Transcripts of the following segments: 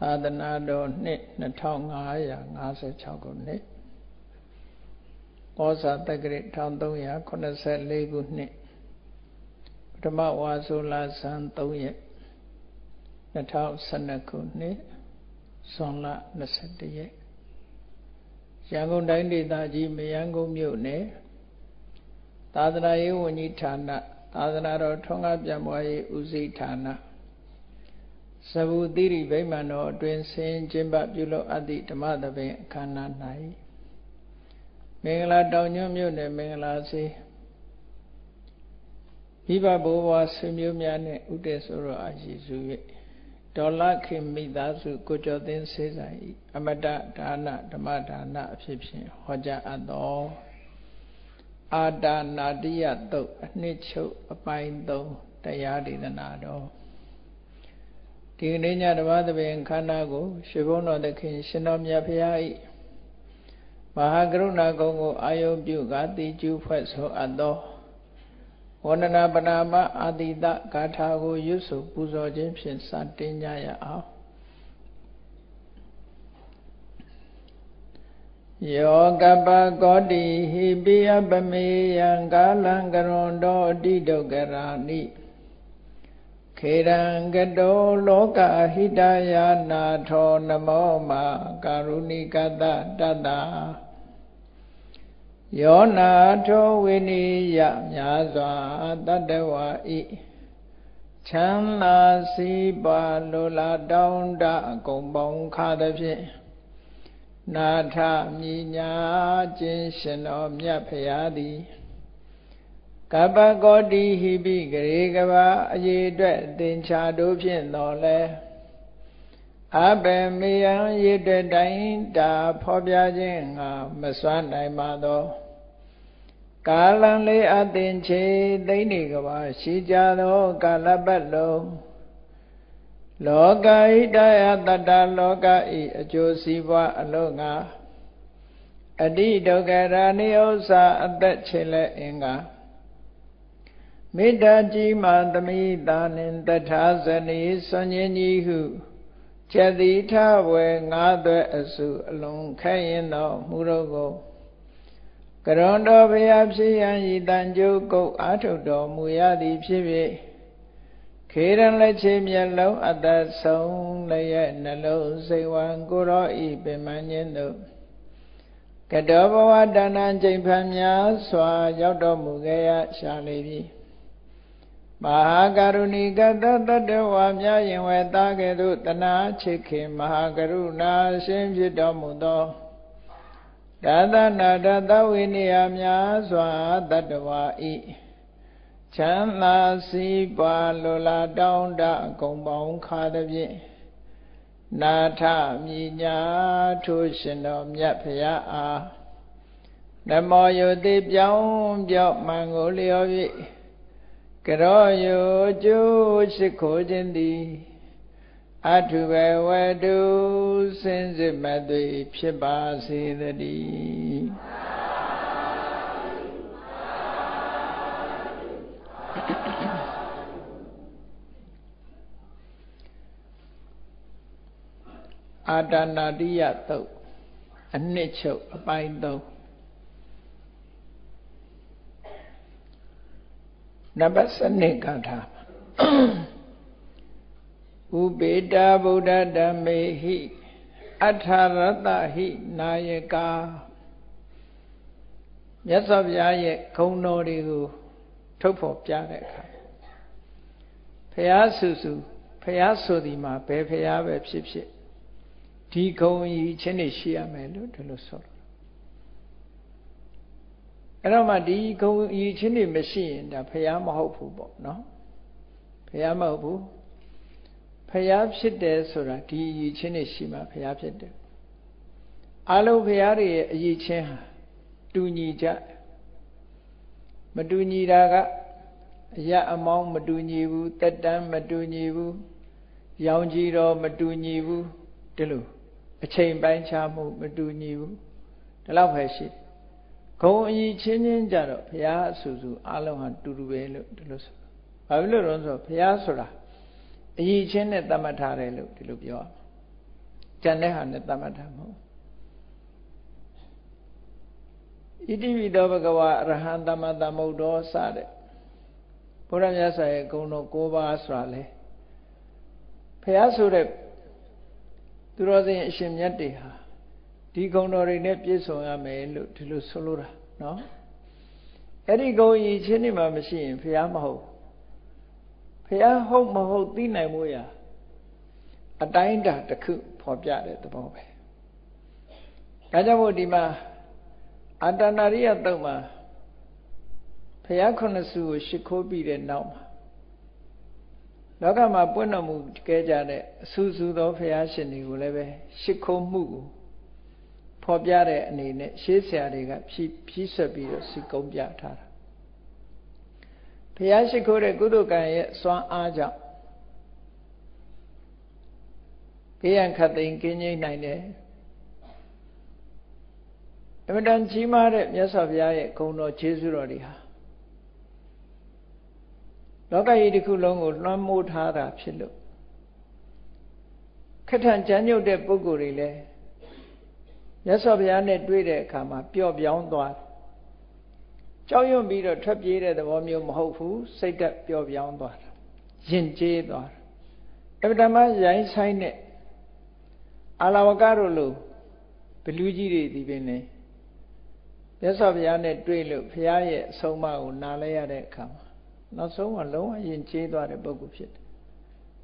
သာသနာတော်နှစ်2556ခုနှစ်ဩဇာတက္ကရာ1384ခုနှစ်ပထမဝါဆိုလဆန်း3ရက်2012ခုနှစ်ဇွန်လ21ရက်ရန်ကုန်တိုင်းဒေသကြီးမယန်းကုန်းမြို့နယ်သာသနာရေးဝန်ကြီးဌာနသာသနာတော်ထွန်းကားပြန်ပွားရေးဦးစီးဌာန သဗ္ဗုတိရိဗိမာန်တော်အတွင်ဆင်းကျင်းပပြုလုပ်အပ်သည့်ဓမ္မသဘင်အခမ်းအနား၌မင်္ဂလာတောင်ညွန့်မြို့နယ်မင်္ဂလာစေမိဘဘိုးဘွားဆွေမျိုးများနှင့်ဥတည်ဆိုတော်အာရှိစု၍ဒေါ်လာခင်မိသားစုကိုကျော်သိန်းစေဆိုင်၏အမတဒါနဓမ္မဒါနအဖြစ်ဖြင့်ဟောကြားအပ်သောအာတာနာတိယတုတ်အနှစ်ချုပ်အပိုင်း3တရားဒေသနာတော် ဒီကနေ့ညဓမ္မသဘင်ခန္ဓာကိုရှင်ဘုန်းတော်သခင်ရှင်တော်မြတ်ဖရာ၏မဟာကရုဏာကုံကိုအာယုပြုကာတိကျူဖွဲ့ဆိုအပ်သောဝန္ဒနာပနာမအာတိတဂါထာကိုရွတ်ဆိုပူဇော်ခြင်းဖြင့်စတင်ကြရအောင်ယောကပကောတိဟိပိယပမေယံကာလံကရွန်တောအတိဒုက္ကရာနိ ခေရံကတောလောကဟိတယာနာထောနမောမာကာရုဏိကတတတယောနာထောဝိနိယမြာစွာတတဝါဤချမ်းသာစီပါလိုလားတောင်းတအကုန်ပေါင်းခါသည်ဖြင့်နာထမြညာခြင်းရှင်တော်မြတ်ဖရာသည် ကပ္ပကောတိဟိပိဂရေကဘာအရေးအတွက်သင်္ချာတို့ဖြင့်တော်လဲအဘယ်မေယံရည်တဲ့တိုင်းတာဖော်ပြခြင်းငါမစွမ်းနိုင်ပါသောကာလံလေးအသင်ချေသိမ့်နေကဘာရှိကြသော ကာလပတ်လုံးလောကဣတယတတ္တလောကဤအကျိုးစီးပွားအလုံးငါအတိဒုက္ခရာနိဥ္စာအသက်ချေလက်အင်္ဂါ မေတ္တာကြီးမှသမိတာနှင့်တထာဇနီဆွန်ញင်းကြီးဟုချက်တိထဝေငါးသွဲအစုအလုံးခဲရင်သောမူတော်ကိုကရွန်တော်ဘုရားဖြစ်ရန်ဤတန်ကြုတ်ကုတ်အာထုတ်တော်မူရသည်ဖြစ်၍ခေရန်လက်ချေမျက်လုံးအသက်ဆုံးလည်းနှလုံးစိတ်ဝံကိုရောဤပင်မညင်းတို့ကတောဘဝတဏ္ဍချိန်ဖန်များစွာရောက်တော်မူခဲ့ရရှာလေပြီ မဟာကရုဏီကတတတဝါမြရင်ဝဲသားကဲ့သို့တနာချစ်ခင်မဟာကရုဏာရှင်ဖြစ်တော်မူသောဒါသနာဒသဝိနည်းများစွာတတဝါဤချမ်းသာစီးပွားလိုလားတောင်းတအကုန်ပေါင်းခါသည်ဖြင့်နာထမြညာထိုးရှင်တော်မြတ်ဖရာအားနမောယုတိပြောင်းပြောင်းမှန်ကိုလျော်၍ ကရောယုကျိုးရှိခိုးခြင်းသည်အထုဘဝတုစင်စစ်မသွေဖြစ်ပါစေတည်းအာတနာတိယသုတ်အနှစ်ချုပ်အပိုင်း3 နံပါတ်7ကထာဥပေတာဗုဒ္ဓဓမ္မေဟိအထာရတဟိနာယကာမြတ်စွာဘုရားရဲ့ခုံတော်တွေကိုထုတ်ဖော်ပြတဲ့အခါဖះဆူဆူဖះဆိုဒီမှာဘယ်ဖះပဲဖြစ်ဖြစ်ဒီဂုံကြီးချင်းနေရှိရမယ်လို့ဒီလိုဆိုတော့ အဲ့တော့မှဒီဂုံကြီးချင်းနေမရှိရင်ဒါဖះမဟုတ်ဘူးပေါ့နော်ဖះမဟုတ်ဘူးဖះဖြစ်တယ်ဆိုတာဒီအည်ချင်းနေရှိမှဖះဖြစ်တယ်အလုံးဖះတွေရဲ့အည်ချင်းဟာတူညီကြမတူညီတာကအရအမောင်းမတူညီဘူးတက်တန်းမတူညီဘူးရောင်ကြီးတော်မတူညီဘူးဒီလိုအချိန်ပိုင်းခြားမှုမတူညီဘူးဒီလောက်ပဲရှိ ဂုံအကြီးချင်းချင်းကြတော့ဘုရားအဆူဆူအလုံးဟာတူတူပဲလို့ဒီလိုဆိုဘာဖြစ်လို့လဲဆိုတော့ဘုရားဆိုတာအကြီးချင်းနဲ့တတ်မှတ်ထားတယ်လို့ဒီလိုပြောကြံတဲ့ဟာနဲ့တမတ်တာမဟုတ်ဣတိပိသောဘဂဝါအရဟံသမတမုဒ္ဒောစတဲ့ဘုရားမြတ်စွာရဲ့ဂုဏ်တော်၉ပါးဆိုတာလေဖះဆိုတဲ့သူတော်စင်အရှင်မြတ်တွေဟာ ဒီဂုဏ်တော်တွေနဲ့ပြည့်စုံရမယ်လို့ဒီလိုဆိုလိုတာနော်အဲ့ဒီဂုဏ်ရည်ချင်းနေမှာမရှိရင်ဖះမဟုတ်ဖះဟုတ်မဟုတ်သိနိုင်မှုရာအတိုင်းတာတစ်ခုဖော်ပြတဲ့သဘောပဲဒါကြောင့်မို့ဒီမှာအတ္တနာရိယတုတ်မှာဖះခုနှစ်စုကိုရှ िख ိုးပြီးတဲ့နောက်မှာလောကမှာပွင့်တော်မူခဲ့ကြတဲ့အဆူဆူသောဖះရှင်တွေကိုလည်းပဲရှ िख ိုးမှုကို ဖော်ပြတဲ့အနေနဲ့ရှေးဆရာတွေကဖြီးဖြီးဆွတ်ပြီးတော့စီကုံးပြထားတာဖះရှ िख ိုးတဲ့ကုသကံရဲ့စွမ်းအားကြောင့်ဘေးရန်ခတ်သိမ်းကင်းငြိမ့်နိုင်တယ်အမတန်ကြီးမားတဲ့မြတ်စွာဘုရားရဲ့ဂုဏ်တော်ကျေးဇူးတော်တွေဟာလောကကြီးတစ်ခုလုံးကိုလွှမ်းမိုးထားတာဖြစ်လို့ခက်ထန်ကြမ်းကြုတ်တဲ့ပုဂ္ဂိုလ်တွေလည်း မြတ်စွာဘုရားနဲ့တွေ့တဲ့အခါမှာပျော့ပြောင်းသွားကြောက်ရွံ့ပြီးတော့ထွက်ပြေးတဲ့သဘောမျိုးမဟုတ်ဘူးစိတ်သက်ပျော့ပြောင်းသွားတာယဉ်ကျေးသွားတာအပ္ပဓမ္မရိုင်းဆိုင်တဲ့အာလဝကတို့လိုဘလူကြီးတွေဒီပင်လေမြတ်စွာဘုရားနဲ့တွေ့လို့ဘုရားရဲ့အဆုံးအမကိုနားလဲရတဲ့အခါမှာနောက်ဆုံးကလုံးဝယဉ်ကျေးသွားတဲ့ပုဂ္ဂိုလ်ဖြစ်တယ်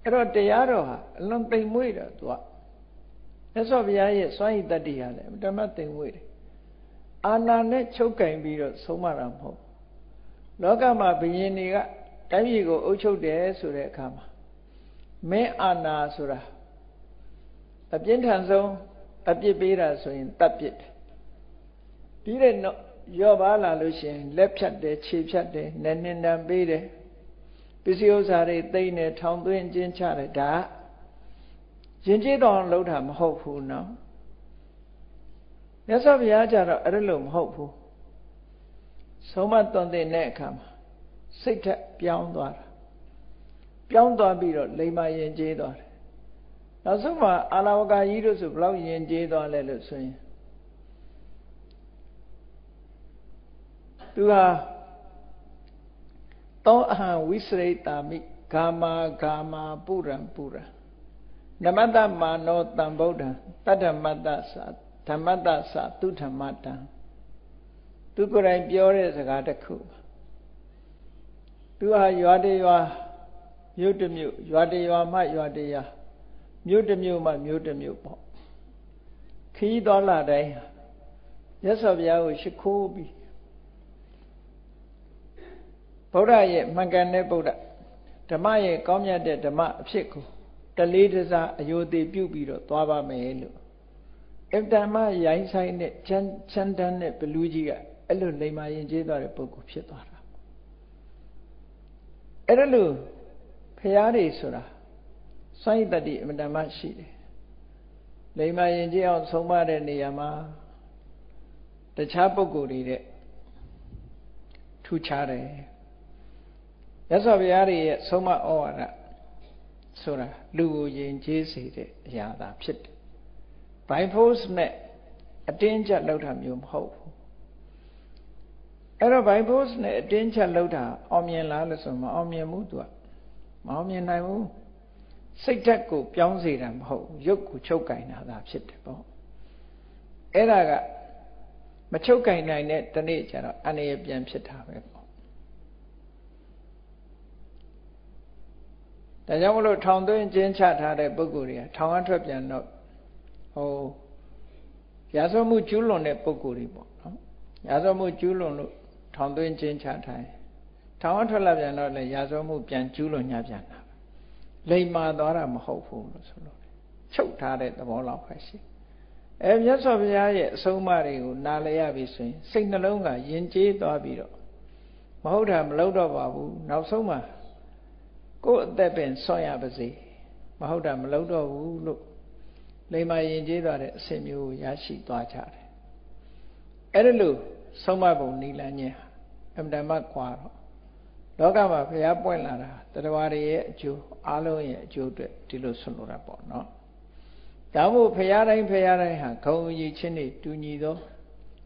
အဲ့တော့တရားတော်ဟာအလွန်သိမ်မွေ့တာသူက မြတ်စွာဘုရားရဲ့စွမ်းရည်တတ္တိဟာလည်းဓမ္မသိမ်မွေ့တယ်အာနာနဲ့ချုပ်ကင်ပြီးတော့ဆုံးမတာမဟုတ်လောကမှာဘုရင်တွေကတိုင်းပြည်ကိုအုပ်ချုပ်တယ်ဆိုတဲ့အခါမှာမင်းအာနာဆိုတာအပြင်းထန်ဆုံးအပြစ်ပေးတာဆိုရင်တတ်ပြစ်တယ်ပြီးတဲ့ရော့ပါလာလို့ရှိရင်လက်ဖြတ်တယ်ခြေဖြတ်တယ်နည်းနည်းတန်ပေးတယ်ပစ္စည်းဥစ္စာတွေသိမ့်တယ်ထောင်သွင်းကျင်းချတယ်ဒါ ရင်ကျေးတော်လှုပ်တာမဟုတ်ဘူးနော်မြတ်စွာဘုရားကြတော့အဲ့လိုမဟုတ်ဘူးဆုံးမသွန်သင်တဲ့အခါမှာစိတ်ထက်ပြောင်းသွားတာပြောင်းသွားပြီးတော့လိမ္မာရင်ကျေးသွားတယ်နောက်ဆုံးမှာအာလဝကကြီးတို့ဆိုဘလောက်ရင်ကျေးသွားလဲလို့ဆိုရင်သူဟာသောအဟံဝိစရိတာမိဂာမာဂာမာပုရံပုရံ နမတ္တမာနောတံဗုဒ္ဓံတတ္တမတ္တသဓမ္မတ္တသသူဓမ္မတံသူကိုယ်တိုင်ပြောတဲ့စကားတစ်ခုသူဟာရွာတရွာမြို့တစ်မြို့ရွာတရွာမှရွာတရွာမြို့တစ်မြို့မှမြို့တစ်မြို့ပေါ့ခီးတော်လာတိုင်းမြတ်စွာဘုရားကိုရှိခိုးပြီးဗုဒ္ဓရဲ့မှန်ကန်တဲ့ဗုဒ္ဓဓမ္မရဲ့ကောင်းမြတ်တဲ့ဓမ္မအဖြစ်ကို တလေးတစားအယိုသေးပြုတ်ပြီးတော့သွားပါမယ်လို့အတ္တမရိုင်းဆိုင်တဲ့ချမ်းချမ်းတန်းတဲ့ဘလူးကြီးကအဲ့လိုလိမ္မာရင်ကျေးသွားတဲ့ပုဂ္ဂိုလ်ဖြစ်သွားတာအဲ့ဒါလို့ဖရာတွေဆိုတာစွန့်ရည်တတိအမတမရှိတယ်လိမ္မာရင်ကျေးအောင်ဆုံးမတဲ့နေရာမှာတခြားပုဂ္ဂိုလ်တွေတဲ့ထူခြားတယ်ရသော်ဘုရားရဲ့ဆုံးမဩဝါဒ ဆိုတာလူကိုယဉ်ကျေးစေတဲ့အရာသာဖြစ်တယ်။ by force နဲ့အတင်းကျပ်လောက်တာမျိုးမဟုတ်ဘူး။အဲ့တော့ by force နဲ့အတင်းကျပ်လောက်တာအောင်မြင်လားလို့ဆိုမအောင်မြင်ဘူးသူကမအောင်မြင်နိုင်ဘူး။စိတ်ဓာတ်ကိုပြောင်းစေတာမဟုတ်ဘူး။ရုပ်ကိုချုပ်ကင်တာသာဖြစ်တယ်ပေါ့။အဲ့ဒါကမချုပ်ကင်နိုင်တဲ့တနေ့ကျတော့အနေရပြန်ဖြစ်တာပဲပေါ့ ဒါကြောင့်မလို့ထောင်သွင်းကျင်းချထားတဲ့ပုဂ္ဂိုလ်တွေကထောင်အထွက်ပြန်တော့ဟိုရာဇဝမှုကျူးလွန်တဲ့ပုဂ္ဂိုလ်တွေပေါ့နော်ရာဇဝမှုကျူးလွန်လို့ထောင်သွင်းကျင်းချထားရင်ထောင်အထွက်လာပြန်တော့လေရာဇဝမှုပြန်ကျူးလွန်ညပြန်တာလိမ္မာသွားတာမဟုတ်ဘူးလို့ဆိုလို့ချုပ်ထားတဲ့သဘောလောက်ပဲရှိအဲမြတ်စွာဘုရားရဲ့အဆုံးအမတွေကိုနားလည်ရပြီဆိုရင်စိတ်နှလုံးကယဉ်ကျေးသွားပြီးတော့မဟုတ်တာမလုပ်တော့ပါဘူးနောက်ဆုံးမှာ ကိုယ်အသက်ပင်ဆွံ့ရပါစေမဟုတ်တာမလုပ်တော့ဘူးလို့လိမ္မာရင်ကျေးသွားတဲ့အဆင်မျိုးရရှိသွားကြတယ်အဲ့ဒါလို့ဆုံးမပုံနိလန်းခြင်းအမှန်တမ်းကွာတော့လောကမှာဘုရားပွင့်လာတာတရားတွေရဲ့အကျိုးအားလုံးရဲ့အကျိုးအတွက်ဒီလိုဆွလို့တာပေါ့နော်ဒါမို့ဖရာတိုင်းဖရာတိုင်းဟာဂုံရည်ချင်းတွေတူညီသော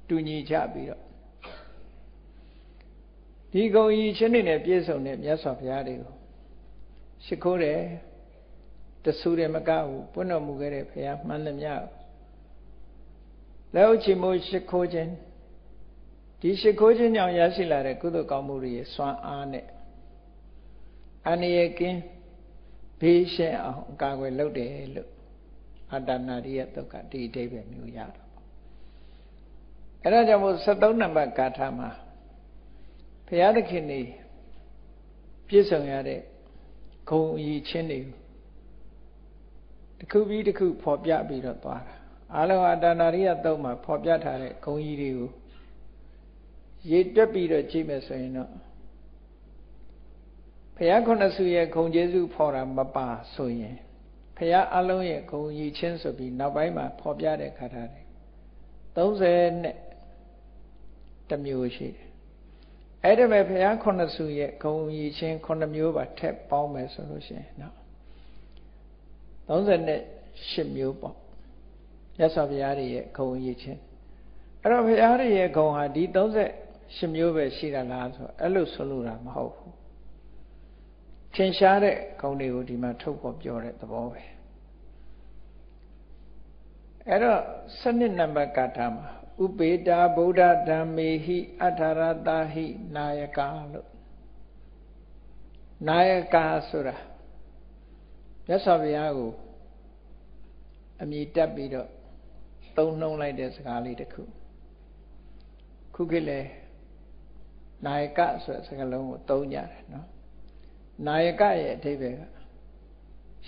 တူညီကြပြီးတော့ဒီဂုံရည်ချင်းတွေနဲ့ပြည့်စုံတဲ့မြတ်စွာဘုရားတွေကို ရှိခိုးတယ်တဆူတယ်မကဘူးပွင့်တော်မူခဲ့တဲ့ဘုရားမှန်သမျှလက်ဥချီမိုးရှိခိုးခြင်းဒီရှိခိုးခြင်းကြောင့်ရရှိလာတဲ့ကုသိုလ်ကောင်းမှုတွေရဲ့စွမ်းအားနဲ့အနိယကင်းဘေးရှင်းအောင်အကာအကွယ်လုပ်တယ်လို့အတ္တနာရိယတုတ်ကဒီအဓိပ္ပာယ်မျိုးရတော့အဲ့ဒါကြောင့်မို့73နံပါတ်ဂါထာမှာဘုရားသခင်နေပြည့်စုံရတဲ့ ဂုံအည်ချင်းတွေတစ်ခုပြီးတစ်ခုဖော်ပြပြီးတော့သွားတာအလုံးအတ္တနာရိယတုတ်မှာဖော်ပြထားတဲ့ဂုံကြီးတွေကိုရေးတွက်ပြီးတော့ကြည့်မယ်ဆိုရင်တော့ဘုရားခုနှစ်ဆူရဲ့ဂုံကျေးဇူးဖော်တာမပါဆိုရင်ဘုရားအလုံးရဲ့ဂုံကြီးချင်းဆိုပြီးနောက်ပိုင်းမှာဖော်ပြတဲ့ခါထားတယ်30နဲ့တမျိုးရှိတယ် အဲ့ဒါပဲဘုရားခုနှစ်ဆူရဲ့ဂုံကြီးချင်းခုနှစ်မျိုးပါထက်ပေါင်းမယ်ဆိုလို့ရှိရင်နော်38မျိုးပေါ့ရသော်ဘုရားရဲ့ဂုံကြီးချင်းအဲ့တော့ဘုရားရဲ့ဂုံဟာဒီ38မျိုးပဲရှိတာလားဆိုအဲ့လိုဆိုလို့တာမဟုတ်ဘူးထင်ရှားတဲ့ဂုံတွေကိုဒီမှာထုတ်ပေါ်ပြောတဲ့သဘောပဲအဲ့တော့စနစ်နံပါတ်ကထာမှာ ဥပေတာဗုဒ္ဓဓမ္မေဟိအထာရတာဟိနာယကလို့နာယကဆိုတာမြတ်စွာဘုရားကိုအမိတက်ပြီးတော့သုံးနှုံးလိုက်တဲ့စကားလေးတစ်ခုခုခေတ်လေနာယကဆိုတဲ့စကားလုံးကိုသုံးကြတယ်နော်နာယကရဲ့အဓိပ္ပာယ်က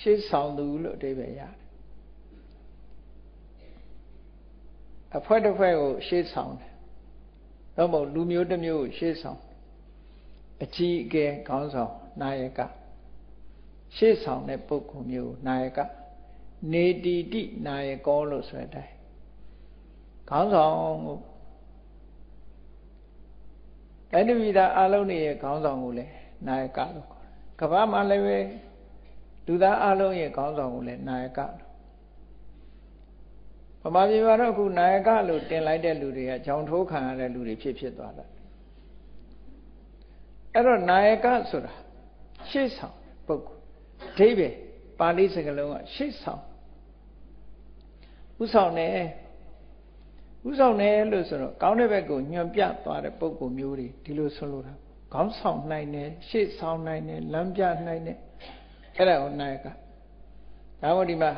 ရှေ့ဆောင်သူလို့အဓိပ္ပာယ်ရတယ် အဖွဲတစ်ဖွဲကိုရှေ့ဆောင်တယ်တော့မဟုတ်လူမျိုးတစ်မျိုးကိုရှေ့ဆောင်အကြီးအကဲခေါင်းဆောင်နာယကရှေ့ဆောင်တဲ့ပုဂ္ဂိုလ်မျိုးနာယကနေတီတိနာယကောလို့ဆိုတဲ့အတိုင်းခေါင်းဆောင်ကိုအဲ့ဒီမိသားအလုံးတွေရဲ့ခေါင်းဆောင်ကိုလည်းနာယကလို့ခေါ်တယ်ကမ္ဘာမှာလည်းပဲလူသားအလုံးရဲ့ခေါင်းဆောင်ကိုလည်းနာယကလို့ ဗမာပြည်မှာတော့အခုနာယကလို့တင်လိုက်တဲ့လူတွေကကြောင်ထိုးခံရတဲ့လူတွေဖြစ်ဖြစ်သွားတာအဲ့တော့နာယကဆိုတာရှေ့ဆောင်ပုဂ္ဂိုလ်အဓိပ္ပာယ်ပါဠိစကားလုံးကရှေ့ဆောင်ဥဆောင်တယ်ဥဆောင်တယ်လို့ဆိုတော့ကောင်းတဲ့ဘက်ကိုညွန်ပြသွားတဲ့ပုံကိုမျိုးတွေဒီလိုဆိုလို့တာခေါင်းဆောင်နိုင်တယ်ရှေ့ဆောင်နိုင်တယ်လမ်းပြနိုင်တယ်အဲ့ဒါကိုနာယကဒါမှဒီမှာ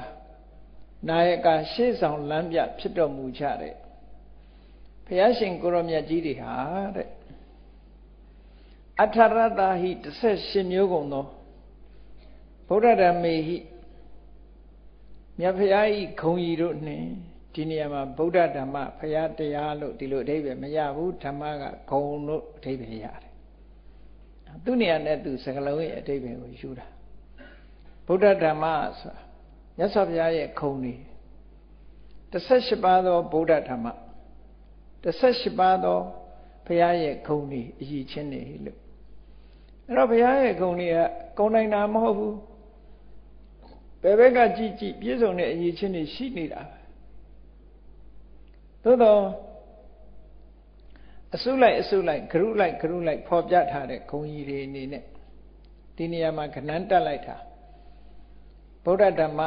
နာယကရှေ့ဆောင်လမ်းပြဖြစ်တော်မူကြတဲ့ဘုရားရှင်ကိုရောမြတ်ကြီးတွေဟာတဲ့အထရတဟိ18မျိုးကုန်သောဗုဒ္ဓဓမ္မေဟိမြတ်ဖရာဤခုံရီတို့နှင့်ဒီနေရာမှာဗုဒ္ဓဓမ္မဖရာတရားလို့ဒီလိုအဓိပ္ပာယ်မရဘူးဓမ္မကဂုံလို့အဓိပ္ပာယ်ရတယ်သူနေရာနဲ့သူစကလုံးရဲ့အဓိပ္ပာယ်ကိုယူတာဗုဒ္ဓဓမ္မဆိုတာ မြတ်စွာဘုရားရဲ့ခုံနေ18ပါးသောဗုဒ္ဓဓမ္မ18ပါးသောဘုရားရဲ့ခုံနေအည်ချင်းနေလို့အဲ့တော့ဘုရားရဲ့ခုံနေကကုံနိုင်တာမဟုတ်ဘူးဘယ်ဘက်ကကြည့်ကြည့်ပြည့်စုံတဲ့အရေးချင်းတွေရှိနေတာသို့တော့အစုလိုက်အစုလိုက်ဂရုလိုက်ဂရုလိုက်ဖော်ပြထားတဲ့ဂုံကြီးတွေအနေနဲ့ဒီနေရာမှာခဏန်းတက်လိုက်တာဗုဒ္ဓဓမ္မ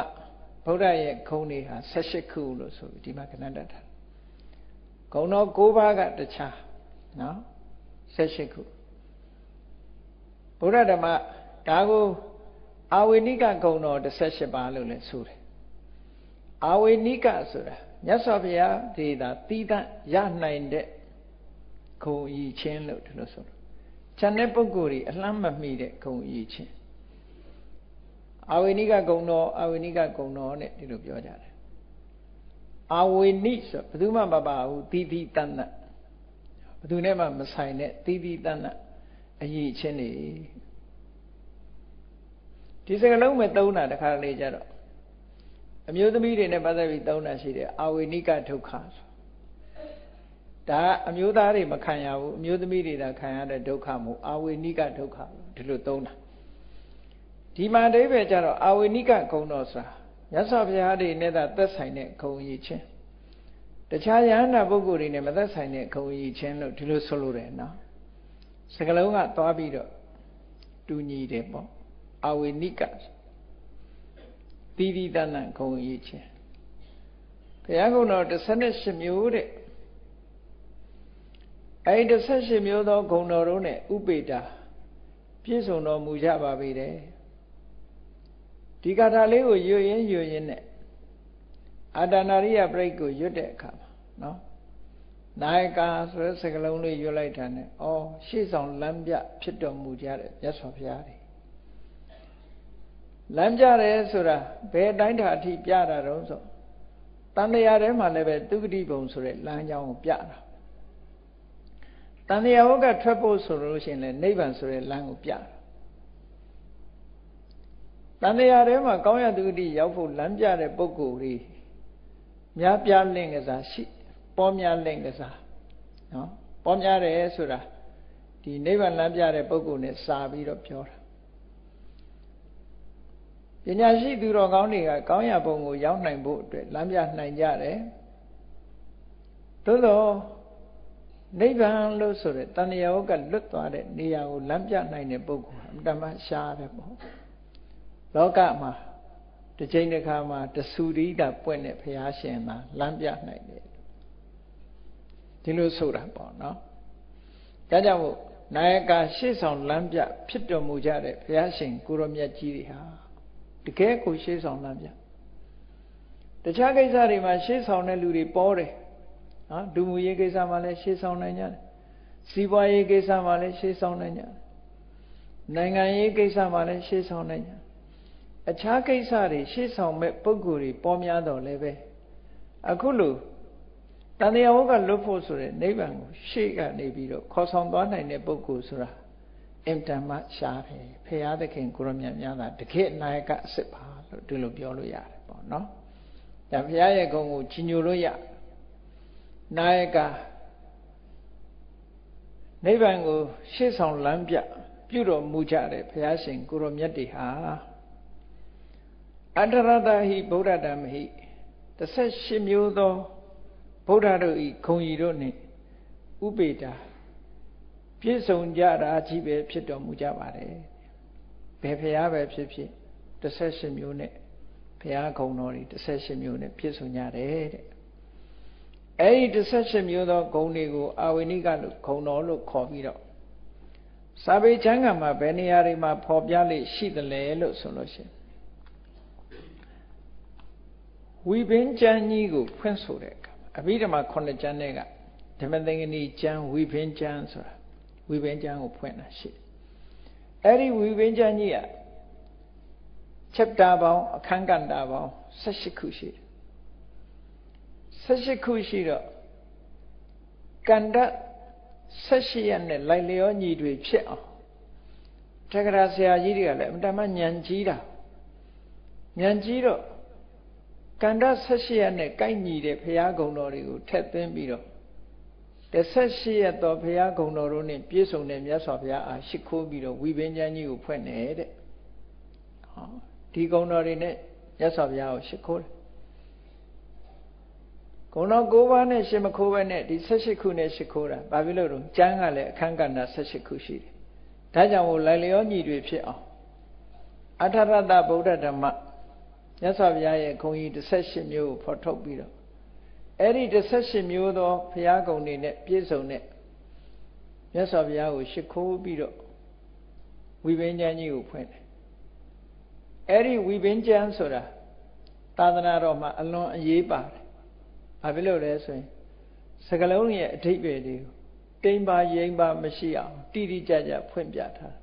ဗုဒ္ဓရဲ့ဂုံတွေဟာ18ခုလို့ဆိုပြီးဒီမှာခဏန်းတက်တာဂုံတော်9ပါးကတခြားနော်18ခုဗုဒ္ဓဓမ္မဒါကိုအာဝေနိကဂုံတော်18ပါးလို့လည်းဆိုတယ်အာဝေနိကဆိုတာမြတ်စွာဘုရားဒေတာတိတရနိုင်တဲ့ဂုံဤချင်းလို့ဒီလိုဆိုတယ်ခြံတဲ့ပုဂ္ဂိုလ်တွေအလှမ်းမမိတဲ့ဂုံဤချင်း အာဝေနိကဂုံတော်အာဝေနိကဂုံတော်နဲ့ဒီလိုပြောကြတယ်အာဝေနိဆိုဘယ်သူမှမပါဘူးတိတိတန်တဘယ်သူနဲ့မှမဆိုင်တဲ့တိတိတန်တအရေးချင်းတွေဒီစကလုံးပဲသုံးတာတခါလေကြတော့အမျိုးသမီးတွေနဲ့ပတ်သက်ပြီးသုံးတာရှိတယ်အာဝေနိကဒုက္ခဆိုဒါအမျိုးသားတွေမခံရဘူးအမျိုးသမီးတွေသာခံရတဲ့ဒုက္ခမို့အာဝေနိကဒုက္ခဒီလိုသုံးတာ ဒီမှာအဓိပ္ပာယ်ကျတော့အာဝေနိကဂုံတော်ဆိုတာမြတ်စွာဘုရားတွေနဲ့သာသက်ဆိုင်တဲ့ဂုံရည်ချင်းတခြားယဟန္တာပုဂ္ဂိုလ်တွေနဲ့မသက်ဆိုင်တဲ့ဂုံရည်ချင်းလို့ဒီလိုဆိုလိုတယ်နော်စကလုံးကသွားပြီးတော့တူညီတယ်ပေါ့အဝိနိကတိတိတဏ္ဍဂုံရည်ချင်းဘုရားကုံတော်18မျိုးတဲ့အဲဒီ18မျိုးသောဂုံတော်တို့နဲ့ဥပေတာပြည့်စုံတော်မူကြပါပေတယ် ဒီကာထာလေးကိုရွတ်ရင်ရွတ်ရင်နဲ့အာတနာရိယပြိတ်ကိုရွတ်တဲ့အခါမှာနော်နာယကာဆိုတဲ့စကားလုံးလေးရွတ်လိုက်တာနဲ့ဩရှေ့ဆောင်လမ်းပြဖြစ်တော်မူကြတဲ့မြတ်စွာဘုရားတွေလမ်းပြတယ်ဆိုတာဘယ်တိုင်းတာအထိပြတာတော့ဆိုတန်တရားထဲမှာလည်းပဲသူဂတိဘုံဆိုတဲ့လမ်းကြောင်းကိုပြတာတန်တရားဟုတ်ကထွက်ဖို့ဆိုလို့ရှိရင်လည်းနိဗ္ဗာန်ဆိုတဲ့လမ်းကိုပြတာ တန်တရားထဲမှာကောင်းရသူဂတိရောက်ဖို့လမ်းပြတဲ့ပုဂ္ဂိုလ်တွေများပြလင့်ကစားရှိပေါ်များလင့်ကစားနော်ပေါ်များတယ်ဆိုတာဒီနိဗ္ဗာန်လမ်းပြတဲ့ပုဂ္ဂိုလ်နဲ့စာပြီးတော့ပြောတာပညာရှိသူတော်ကောင်းတွေကကောင်းရဘုံကိုရောက်နိုင်ဖို့အတွက်လမ်းပြနိုင်ကြတယ်သို့သောနိဗ္ဗာန်လို့ဆိုတဲ့တဏှာဝကလွတ်သွားတဲ့နေရာကိုလမ်းပြနိုင်တဲ့ပုဂ္ဂိုလ်အတ္တမရှားတယ်ပေါ့ လောကမှာတစ်ချိန်တစ်ခါမှာတဆူရိတာပွင့်တဲ့ဘုရားရှင်မှာလမ်းပြနိုင်တယ်ဒီလိုဆိုတာပေါ့နော်ဒါကြောင့်မို့နာယကရှေ့ဆောင်လမ်းပြဖြစ်တော်မူကြတဲ့ဘုရားရှင်ကိုရောမြတ်ကြီးတွေဟာတကယ်ကိုရှေ့ဆောင်လမ်းပြတခြားကိစ္စတွေမှာရှေ့ဆောင်တဲ့လူတွေပေါ်တယ်နော်ဒုမှုရေးကိစ္စမှာလည်းရှေ့ဆောင်နိုင်ကြတယ်စီးပွားရေးကိစ္စမှာလည်းရှေ့ဆောင်နိုင်ကြတယ်နိုင်ငံရေးကိစ္စမှာလည်းရှေ့ဆောင်နိုင်ကြတယ် အခြားကိစ္စတွေရှေ့ဆောင်မဲ့ပုံကိုယ်တွေပေါ်များတော့လည်းပဲအခုလို့တန်တရားဝကလွတ်ဖို့ဆိုတဲ့နိဗ္ဗာန်ကိုရှေ့ကနေပြီးတော့ခေါ်ဆောင်သွားနိုင်တဲ့ပုဂ္ဂိုလ်ဆိုတာအင်တန်မှရှားတယ်ဖရာသခင်ကိုရမြတ်များတာတခေနာယကအစ်စ်ပါလို့ဒီလိုပြောလို့ရတယ်ပေါ့နော်ဒါဖရာရဲ့ဂုဏ်ကိုကြီးညိုလို့ရနာယကနိဗ္ဗာန်ကိုရှေ့ဆောင်လမ်းပြပြုတော်မူကြတဲ့ဘုရားရှင်ကိုရောမြတ်တွေဟာ အတ္တရတဟိဗုဒ္ဓတမဟိ18မျိုးသောဗုဒ္ဓတို့ဤခုံရီတို့နှင့်ဥပေတာပြည့်စုံကြတာကြီးပဲဖြစ်တော်မူကြပါတယ်ဘယ်ဖရာပဲဖြစ်ဖြစ်18မျိုးနဲ့ဘုရားခုံတော်တွေ18မျိုးနဲ့ပြည့်စုံကြတယ်တဲ့အဲ့ဒီ18မျိုးသောဂုဏ်တွေကိုအာဝိနိကလို့ဂုဏ်တော်လို့ခေါ်ပြီးတော့စာပေကျမ်းဂန်မှာဘယ်နေရာတွေမှာဖော်ပြလိရှိသလဲလို့ဆိုလို့ရှိရင် ဝိပင်းကျမ်းကြီးကိုဖွင့်ဆိုတဲ့အခါအဘိဓမ္မာ9ကျမ်းတွေကဓမ္မသင်္ကနီကျမ်းဝိပင်းကျမ်းဆိုတာဝိပင်းကျမ်းကိုဖွင့်တာရှိတယ်အဲ့ဒီဝိပင်းကျမ်းကြီးက chapter ပေါင်းအခန်းကဏ္ဍပေါင်း18ခုရှိတယ်18ခုရှိတော့ကန္တ18ရက်နဲ့လိုက်လျောညီတွေဖြစ်အောင်တက္ကရာဆရာကြီးတွေကလည်းအမှန်တမ်းညံကြီးတာညံကြီးတော့ ကန္တ18ရက်နဲ့ကိုက်ညီတဲ့ဘုရားဂုဏ်တော်တွေကိုထက်သွင်းပြီးတော့18ရက်တော်ဘုရားဂုဏ်တော်တို့နဲ့ပြည့်စုံတဲ့မြတ်စွာဘုရားအားရှိခိုးပြီးတော့ဝိပင်းချမ်းကြီးကိုဖွင့်နေတဲ့ဟောဒီဂုဏ်တော်တွေနဲ့မြတ်စွာဘုရားကိုရှိခိုးတယ်ဂုဏတော်9ပါးနဲ့ရှင်မခိုးပဲနဲ့ဒီ18ခုနဲ့ရှိခိုးတာဘာဖြစ်လို့လဲကျမ်းကလည်းအခန်းကဏ္ဍ18ခုရှိတယ်ဒါကြောင့်မို့လိုက်လျောညီတွေဖြစ်အောင်အထရတဗုဒ္ဓဓမ္မ မြတ်စွာဘုရားရဲ့ဂုဏ်ကြီး18မျိုးကိုဖော်ထုတ်ပြီးတော့အဲ့ဒီ18မျိုးသောဘုရားဂုဏ်တွေနဲ့ပြည့်စုံတဲ့မြတ်စွာဘုရားကိုရှိခိုးပြီးတော့ဝိပင်းကျမ်းကြီးကိုဖွင့်တယ်အဲ့ဒီဝိပင်းကျမ်းဆိုတာသာသနာတော်မှာအလွန်အရေးပါတယ်။ဘာဖြစ်လို့လဲဆိုရင်စကလုံးရဲ့အဓိပ္ပာယ်တွေကိုတိမ်ပါရိမ်ပါမရှိအောင်တိတိကျကျဖွင့်ပြထား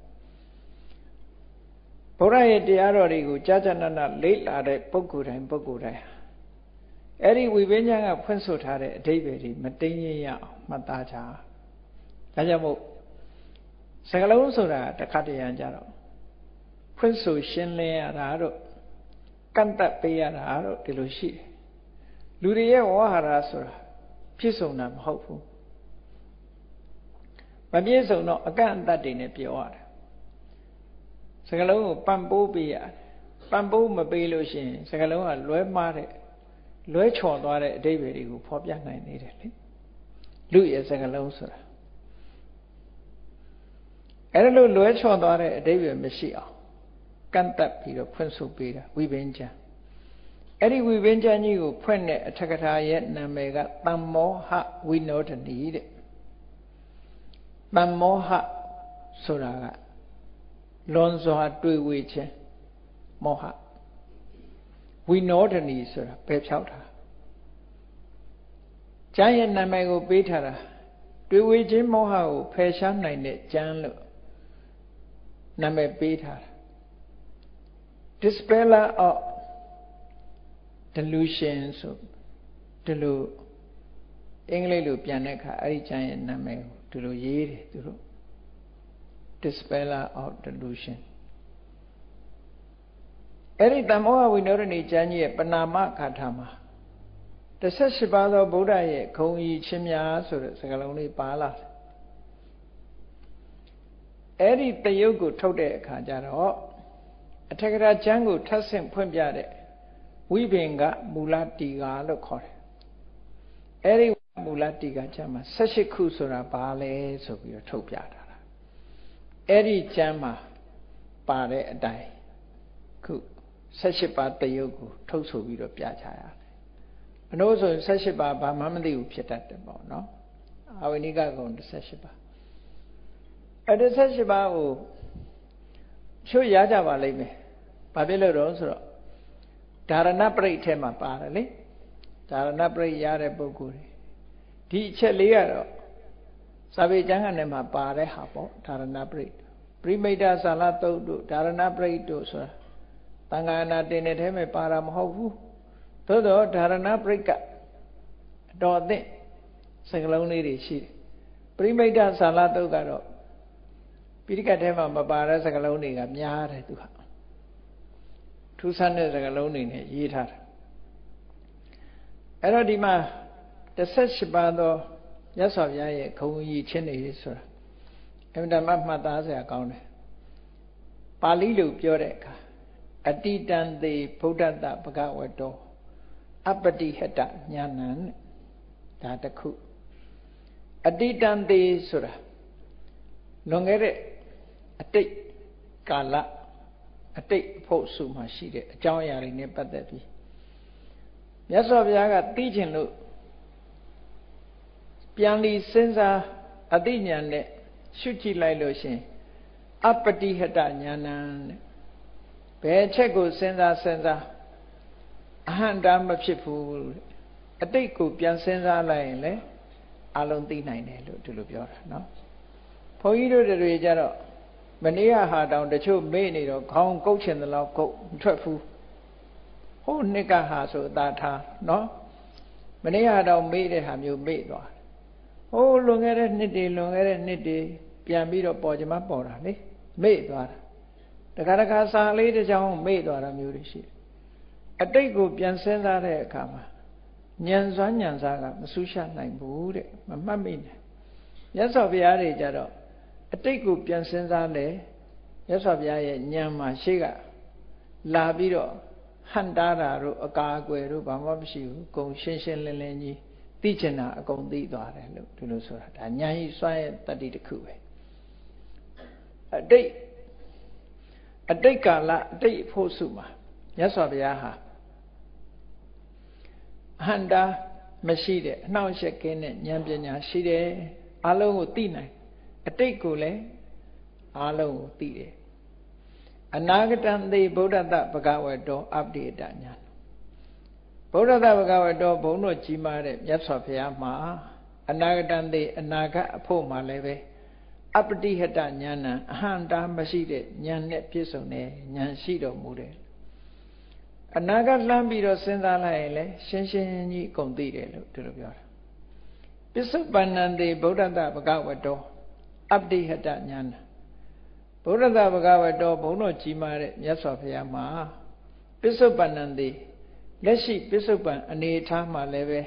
ဘုရားရဲ့တရားတော်တွေကိုကြာကြာနာနာလေ့လာတဲ့ပုဂ္ဂိုလ်တိုင်းပုဂ္ဂိုလ်တိုင်းဟာအဲ့ဒီဝိပင်းညာကဖွင့်ဆိုထားတဲ့အဓိပ္ပာယ်တွေမတိမ်ရရအောင်မှတ်သားကြ။ဒါကြောင့်မို့စကလုံးဆိုတာတခါတရံကြတော့ဖွင့်ဆိုရှင်းလင်းရတာတို့ကန့်တက်ပေးရတာတို့ဒီလိုရှိတယ်လူတွေရဲ့ဝါဟာရဆိုတာပြည့်စုံတာမဟုတ်ဘူးမပြည့်စုံတော့အကန့်အသတ်တွေနဲ့ပြောရတယ် စကလုံးကိုပံ့ပိုးပေးရတယ်ပံပိုးမပေးလို့ရှိရင်စကလုံးကလွဲမှားတဲ့လွဲချော်သွားတဲ့အဓိပ္ပာယ်တွေကိုဖော်ပြနိုင်နေတယ်လေလူရဲ့စကလုံးဆိုတာအဲ့လိုလွဲချော်သွားတဲ့အဓိပ္ပာယ်မရှိအောင်ကန့်တက်ပြီးတော့ဖွင့်ဆိုပေးတာဝိပင်းချံအဲ့ဒီဝိပင်းချံကြီးကိုဖွင့်တဲ့အထက်ကထာရဲ့နာမည်ကတမ္မောဟဝိနောဒနီတဲ့တမ္မောဟဆိုတာက လွန်စွာတွေ့ဝေခြင်းမောဟဝိနောဒနီဆိုတာပယ်ဖြောက်တာကျမ်းရဲ့နာမည်ကိုပေးထားတာတွေ့ဝေခြင်းမောဟကိုဖယ်ရှားနိုင်တဲ့ကျမ်းလို့နာမည်ပေးထားတာ dispeller of delusion ဆိုဒီလိုအင်္ဂလိပ်လိုပြန်တဲ့အခါအဲ့ဒီကျမ်းရဲ့နာမည်ကိုဒီလိုရေးတယ်သူတို့ dispeller of delusion အဲ့ဒီတမောဟဝိနောရဏီကျမ်းကြီးရဲ့ပဏာမဂါထာမှာ18ပါးသောဗုဒ္ဓရဲ့ခုံဤချင်းများဆိုတဲ့စကားလုံးလေးပါလာတယ်အဲ့ဒီတယုတ်ကိုထုတ်တဲ့အခါကျတော့အထက်ကရာကျမ်းကိုထပ်ဆင့်ဖွင့်ပြတဲ့ဝိပင်ကမူလတီကာလို့ခေါ်တယ်အဲ့ဒီမူလတီကာကျမ်းမှာ18ခုဆိုတာဘာလဲဆိုပြီးတော့ထုတ်ပြတာလား အဲ့ဒီကျမ်းမှာပါတဲ့အတိုင်းခု18ပါးတယုတ်ကိုထုတ်ဆိုပြီးတော့ပြချရတယ်အနိုးဆိုရင်18ပါးဘာမှမသိဘူးဖြစ်တတ်တယ်ပေါ့နော်အဝိနိကကုံ18ပါးအဲ့ဒီ18ပါးကိုချို့ရကြပါလိမ့်မယ်ဘာဖြစ်လို့တော့ဆိုတော့ဓာရဏပရိတ်ထဲမှာပါတယ်လေဓာရဏပရိတ်ရတဲ့ပုဂ္ဂိုလ်တွေဒီအချက်လေးကတော့ စာပေကျမ်းကနေမှာပါတဲ့ဟာပေါ့ဓာရဏပရိတ်ပရိမိတ်တသာလတုတ်တို့ဓာရဏပရိတ်တို့ဆိုတာတန်ခါနာတင်တဲ့ထဲမှာပါတာမဟုတ်ဘူးသို့တော့ဓာရဏပရိတ်ကအတော်အသင့်စကလုံးလေးတွေရှိတယ်ပရိမိတ်တသာလတုတ်ကတော့ပိဋကတ်ထဲမှာမပါတဲ့စကလုံးတွေကများတယ်သူဟာထူးဆန်းတဲ့စကားလုံးတွေနဲ့ရေးထားတာအဲ့တော့ဒီမှာ18ပါးသော မြတ်စွာဘုရားရဲ့ခုံကြီးချင်းနေဆိုတာအမှန်တမ်းမှတ်သားစရာကောင်းတယ်ပါဠိလိုပြောတဲ့အခါအတိတံသေးဗုဒ္ဓတဘဂဝတောအပတိဟတညာဏံဒါတခုအတိတံသေးဆိုတာလွန်ခဲ့တဲ့အတိတ်ကာလအတိတ်ဖို့စုမှာရှိတဲ့အကြောင်းအရာတွေနဲ့ပတ်သက်ပြီးမြတ်စွာဘုရားကသိကျင်လို့ ပြန်လီစဉ်းစားအသိဉာဏ်နဲ့ရှုကြည့်လိုက်လို့ရှင်အပတိဟတဉာဏံတဲ့ဘယ်ချက်ကိုစဉ်းစားစဉ်းစားအဟံတာမဖြစ်ဘူးအတိတ်ကိုပြန်စဉ်းစားလိုက်ရင်လည်းအလုံးသိနိုင်တယ်လို့ဒီလိုပြောတာနော်ဘုန်းကြီးတို့တွေကြတော့မနေ့ကဟာတောင်တချို့မေ့နေတော့ခေါင်းကုတ်ချင်သလောက်ကုတ်မထွက်ဘူးဟိုနှစ်ကဟာဆိုတာထားနော်မနေ့ကတောင်မေ့တဲ့ဟာမျိုးမေ့သွား ဟိုလွန်ခဲ့တဲ့နှစ်တွေလွန်ခဲ့တဲ့နှစ်တွေပြန်ပြီးတော့ပေါ်ကြမှာပေါ်တာလေမေ့သွားတာတခါတခါစာလေးတစ်ချောင်းမေ့သွားတာမျိုးတွေရှိတယ်အတိတ်ကိုပြန်စဉ်းစားတဲ့အခါမှာညံစွမ်းညံစားကမဆူးရှနိုင်ဘူးတဲ့မမှတ်မိနဲ့မြတ်စွာဘုရားတွေကြတော့အတိတ်ကိုပြန်စဉ်းစားလဲမြတ်စွာဘုရားရဲ့ဉာဏ်မှာရှေ့ကလာပြီးတော့ဟန်တာတာတို့အကာအကွယ်တို့ဘာမှမရှိဘူးအကုန်ရှင်းရှင်းလင်းလင်းကြီး သိကျင်တာအကုန်သိသွားတယ်လို့ဒီလိုဆိုတာဒါဉာဏ်ကြီးစွမ်းရဲ့တတ္တိတစ်ခုပဲအတိတ်အတိတ်ကာလအတိတ်ဖို့စုမှာမြတ်စွာဘုရားဟာအဟန္တာမရှိတဲ့အနှောင့်အယှက်ကင်းတဲ့ဉာဏ်ပညာရှိတယ်အလုံးကိုသိနိုင်အတိတ်ကိုလည်းအားလုံးကိုသိတယ်အနာဂတံသေဗုဒ္ဓတဘဂဝတောအပ္ပိတညာ ဗုဒ္ဓတဘဂဝတောဘုံတို့ကြီးမားတဲ့မြတ်စွာဘုရားမှာအနာဂတံသေအနာဂတ်အဖို့မှာလည်းပဲအပ္ပတိဟတဉာဏ်အဟံတာမရှိတဲ့ဉာဏ်နဲ့ပြည့်စုံတဲ့ဉာဏ်ရှိတော်မူတယ်အနာဂတ်လှမ်းပြီးတော့စဉ်းစားလိုက်ရင်လည်းရှင်းရှင်းကြီးအကုန်သိတယ်လို့ဒီလိုပြောတာပစ္စုပန်နံတေဗုဒ္ဓတဘဂဝတောအပ္တိဟတဉာဏဗုဒ္ဓသာဘဂဝတောဘုံတော်ကြီးမားတဲ့မြတ်စွာဘုရားမှာပစ္စုပန်နံတိ လက်ရှိပစ္စုပန်အနေထားမှာလည်းပဲ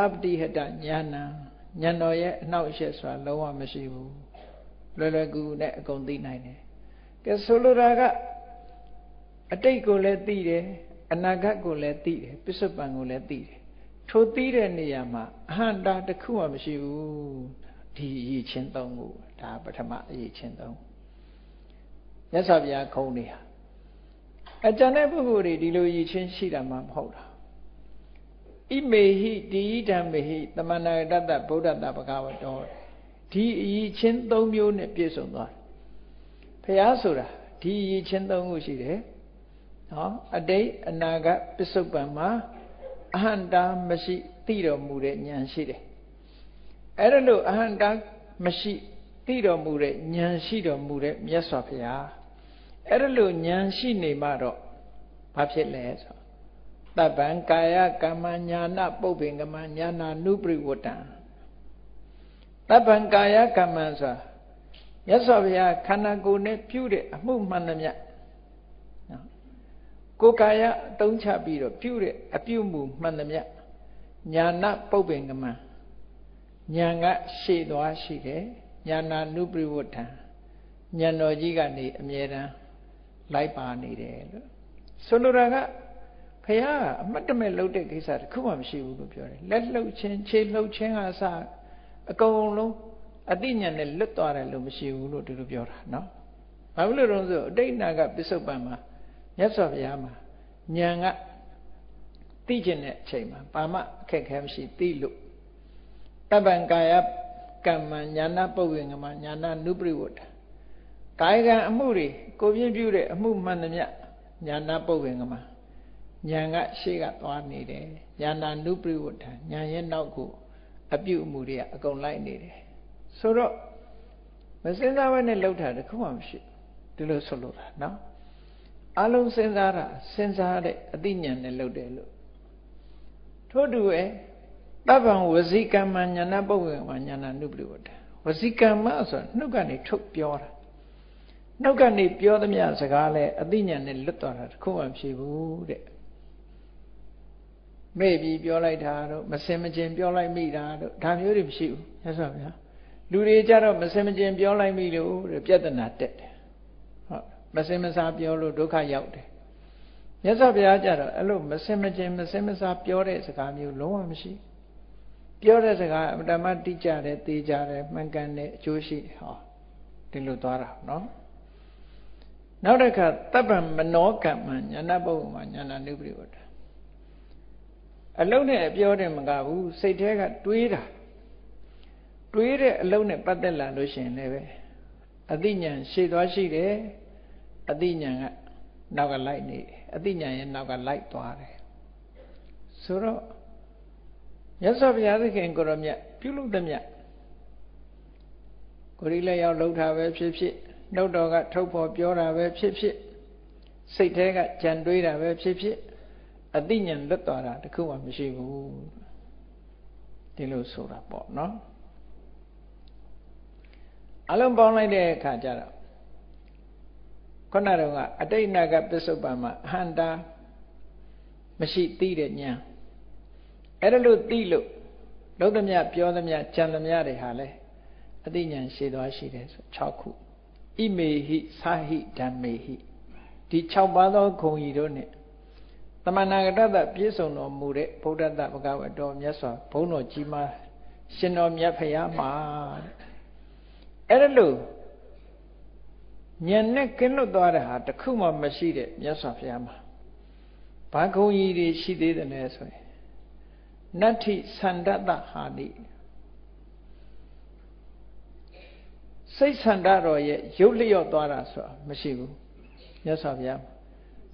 အပ္တိဟတဉာဏဉာဏ်တော်ရဲ့အနှောက်အယှက်ဆိုတာလုံးဝမရှိဘူးလွယ်လွယ်ကူကူနဲ့အကုန်သိနိုင်တယ်ကဲဆိုလိုတာကအတိတ်ကိုလည်းသိတယ်အနာဂတ်ကိုလည်းသိတယ်ပစ္စုပန်ကိုလည်းသိတယ်ထိုသိတဲ့နေရာမှာအဟံတာတစ်ခုမှမရှိဘူးဒီအရေးချင်းသုံးခုဒါပထမအရေးချင်းသုံးမြတ်စွာဘုရားခုံးနေဟာ အကျန်တဲ့ပုဂ္ဂိုလ်တွေဒီလိုအရေးချင်းရှိတာမှမဟုတ်တာဣမေဟိတိဓမ္မေဟိတမန္တရတ္တဗုဒ္ဓတပကဝတောဒီအရေးချင်း၃မျိုးနဲ့ပြည့်စုံသွားတယ်ဘုရားဆိုတာဒီအရေးချင်း၃ခုရှိတယ်နော်အတိတ်အနာဂတ်ပစ္စုပန်မှာအဟန္တာမရှိသိတော်မူတဲ့ဉာဏ်ရှိတယ်အဲ့ဒါလို့အဟန္တာမရှိသိတော်မူတဲ့ဉာဏ်ရှိတော်မူတဲ့မြတ်စွာဘုရား အဲ့ဒါလို့ဉာဏ်ရှိနေမှတော့ဘာဖြစ်လဲဆိုတပ္ပံကာယကမ္မညာနာပုပ္ပင်ကမညာနာနုပရိဝတ္တံတပ္ပံကာယကမ္မဆိုတာမြတ်စွာဘုရားခန္ဓာကိုယ်နဲ့ပြုတဲ့အမှုမှန်သမျှနော်ကိုယ်ကာယအတုံးချပြီးတော့ပြုတဲ့အပြုမှုမှန်သမျှညာနာပုပ္ပင်ကမညာကရှေ့သွားရှိတယ်ညာနာနုပရိဝတ္ထံဉာဏ်တော်ကြီးကနေအမြဲတမ်း လိုက်ပါနေတယ်လို့ဆိုလိုတာကဖះကအမတ်တမဲ့လှုပ်တဲ့ကိစ္စတခုမှမရှိဘူးလို့ပြောတယ်လက်လှုပ်ခြင်းခြေလှုပ်ခြင်းအစအကုန်လုံးအတိညာနဲ့လွတ်သွားတယ်လို့မရှိဘူးလို့ဒီလိုပြောတာနော်ဘာဖြစ်လို့လဲဆိုအတိတ်နာကပစ္စုပန်မှာမြတ်စွာဘုရားမှာဉာဏ်ကသိကျင်တဲ့အချိန်မှာဘာမှအခက်ခဲမရှိသိလို့တပ္ပံကာယကမ္မညာနာပုဝေငမညာနာနုပရိဝတ္တ ကာယကံအမှုတွေကိုပြင်းပြုတဲ့အမှုမှန်သမျှညာနာပုဝေငမညာကရှေ့ကသွားနေတယ်ညာနာနုပရိဝတ္ထညာရဲ့နောက်ကိုအပြုအမူတွေကအကုန်လိုက်နေတယ်ဆိုတော့မစင်စားဘဲနဲ့လှုပ်တာတခုမှမရှိဒီလိုဆိုလို့တာနော်အလုံးစဉ်းစားတာစဉ်းစားတဲ့အသိဉာဏ်နဲ့လှုပ်တယ်လို့ထို့တူပဲတပ္ပံဝစီကမ္မညာနာပုဂ္ဂိုလ်မှာညာနာနုပရိဝတ္တဝစီကမ္မဆိုတာနှုတ်ကနေထုတ်ပြောတာ နှုတ်ကနေပြောသမျှစကားလဲအသိဉာဏ်နဲ့လွတ်သွားတာတခုမှမရှိဘူးတဲ့မေ့ပြီးပြောလိုက်တာတို့မစင်မကျင်ပြောလိုက်မိတာတို့ဒါမျိုးတွေမရှိဘူးမြတ်စွာဘုရားလူတွေကြတော့မစင်မကျင်ပြောလိုက်မိလို့တဲ့ပြဿနာတက်တယ်ဟုတ်မစင်မစားပြောလို့ဒုက္ခရောက်တယ်မြတ်စွာဘုရားကြတော့အဲ့လိုမစင်မကျင်မစင်မစားပြောတဲ့စကားမျိုးလုံးဝမရှိပြောတဲ့စကားအတ္တမတိကြတယ်သေကြတယ်မှန်ကန်တယ်အကျိုးရှိဟောဒီလိုသွားတာနော် နောက်တစ်ခါတပ္ပံမနောကမ္မညာနာပုဂ္ဂိုလ်မှာညာနာနုပရိဝတ္တအလုံးနဲ့အပြောတယ်မကဘူးစိတ်ထဲကတွေးတာတွေးတဲ့အလုံးနဲ့ပတ်သက်လာလို့ရှိရင်လည်းပဲအသိဉာဏ်ရှေ့သွားရှိတယ်အသိဉာဏ်ကနောက်ကလိုက်နေတယ်အသိဉာဏ်ရဲ့နောက်ကလိုက်သွားတယ်ဆိုတော့မြတ်စွာဘုရားသခင်ကိုရမြတ်ပြုလုပ်သည်မြတ်ကိုရီလည်းရောက်လှုပ်တာပဲဖြစ်ဖြစ် နှုတ်တော်ကထုတ်ဖော်ပြောတာပဲဖြစ်ဖြစ်စိတ်ထဲကကြံတွေးတာပဲဖြစ်ဖြစ်အသိဉာဏ်လွတ်သွားတာတခုမှမရှိဘူးဒီလိုဆိုတာပေါ့နော်အလုံးပေါင်းလိုက်တဲ့အခါကျတော့ခုနတော့ကအတိတ်နာကပစ္စုပန်မှာအဟန္တာမရှိသိတဲ့ဉာဏ်အဲ့ဒါလို့သိလို့လုံးသမျှပြောသမျှကြံသမျှတွေဟာလဲအသိဉာဏ်ရှိသွားရှိတယ်ဆို6ခု ဣမေဟိသာဟိဓမ္မေဟိဒီ6ပါးသောဂုံကြီးတို့ ਨੇ တမနာဂတတပြည့်စုံတော်မူတဲ့ဗုဒ္ဓတဘဂဝတောမြတ်စွာဘုန်းတော်ကြီးမှာရှင်တော်မြတ်ဖရာမှာအဲ့ဒါလို့ဉာဏ်နဲ့ကင်းလွတ်သွားတဲ့ဟာတခုမှမရှိတဲ့မြတ်စွာဘုရားမှာဘာဂုံကြီးတွေရှိသေးတယ်လဲဆိုရင်နတ္ထိသန္တတဟာနိ စိတ်ဆန္ဒတော်ရဲ့ရုပ်လျော့သွားတာဆိုတာမရှိဘူးမြတ်စွာဘုရား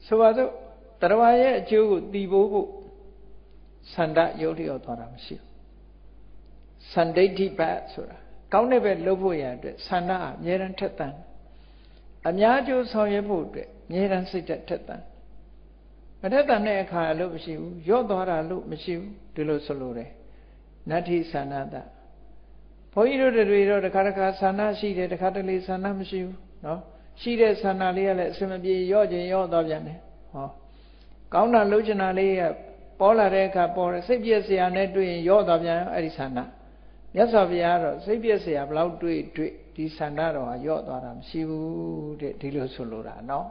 ဆိုပါစို့တရားရဲ့အကျိုးကိုတည်ဖို့ဖို့ဆန္ဒရုပ်လျော့သွားတာမရှိဘူးစန္ဒိဋ္ဌိပတ်ဆိုတာကောင်းတဲ့ဘက်လှုပ်ဖို့ရအတွက်ဆန္ဒအမြဲတမ်းထက်သန်အများကျိုးဆောင်ရွက်ဖို့အတွက်အမြဲတမ်းစိတ်သက်ထက်သန်မထက်သန်တဲ့အခါလို့မရှိဘူးရော့သွားတာလို့မရှိဘူးဒီလိုဆိုလိုတယ်နတ္ထိသန္ဒတ ဘုန်းကြီးတို့တွေတော့တခါတခါဆန္ဒရှိတယ်တခါတလေဆန္ဒမရှိဘူးနော်ရှိတဲ့ဆန္ဒလေးကလည်းအစမပြေရော့ခြင်းရော့သွားပြန်တယ်ဟောကောင်းတာလှုပ်ချင်တာလေးကပေါ်လာတဲ့အခါပေါ်တယ်စိတ်ပြည့်စရာနဲ့တွေ့ရင်ရော့သွားပြန်အဲ့ဒီဆန္ဒမြတ်စွာဘုရားကတော့စိတ်ပြည့်စရာဘလောက်တွေ့တွေ့ဒီဆန္ဒတော်ဟာရော့သွားတာမရှိဘူးတဲ့ဒီလိုဆိုလိုတာနော်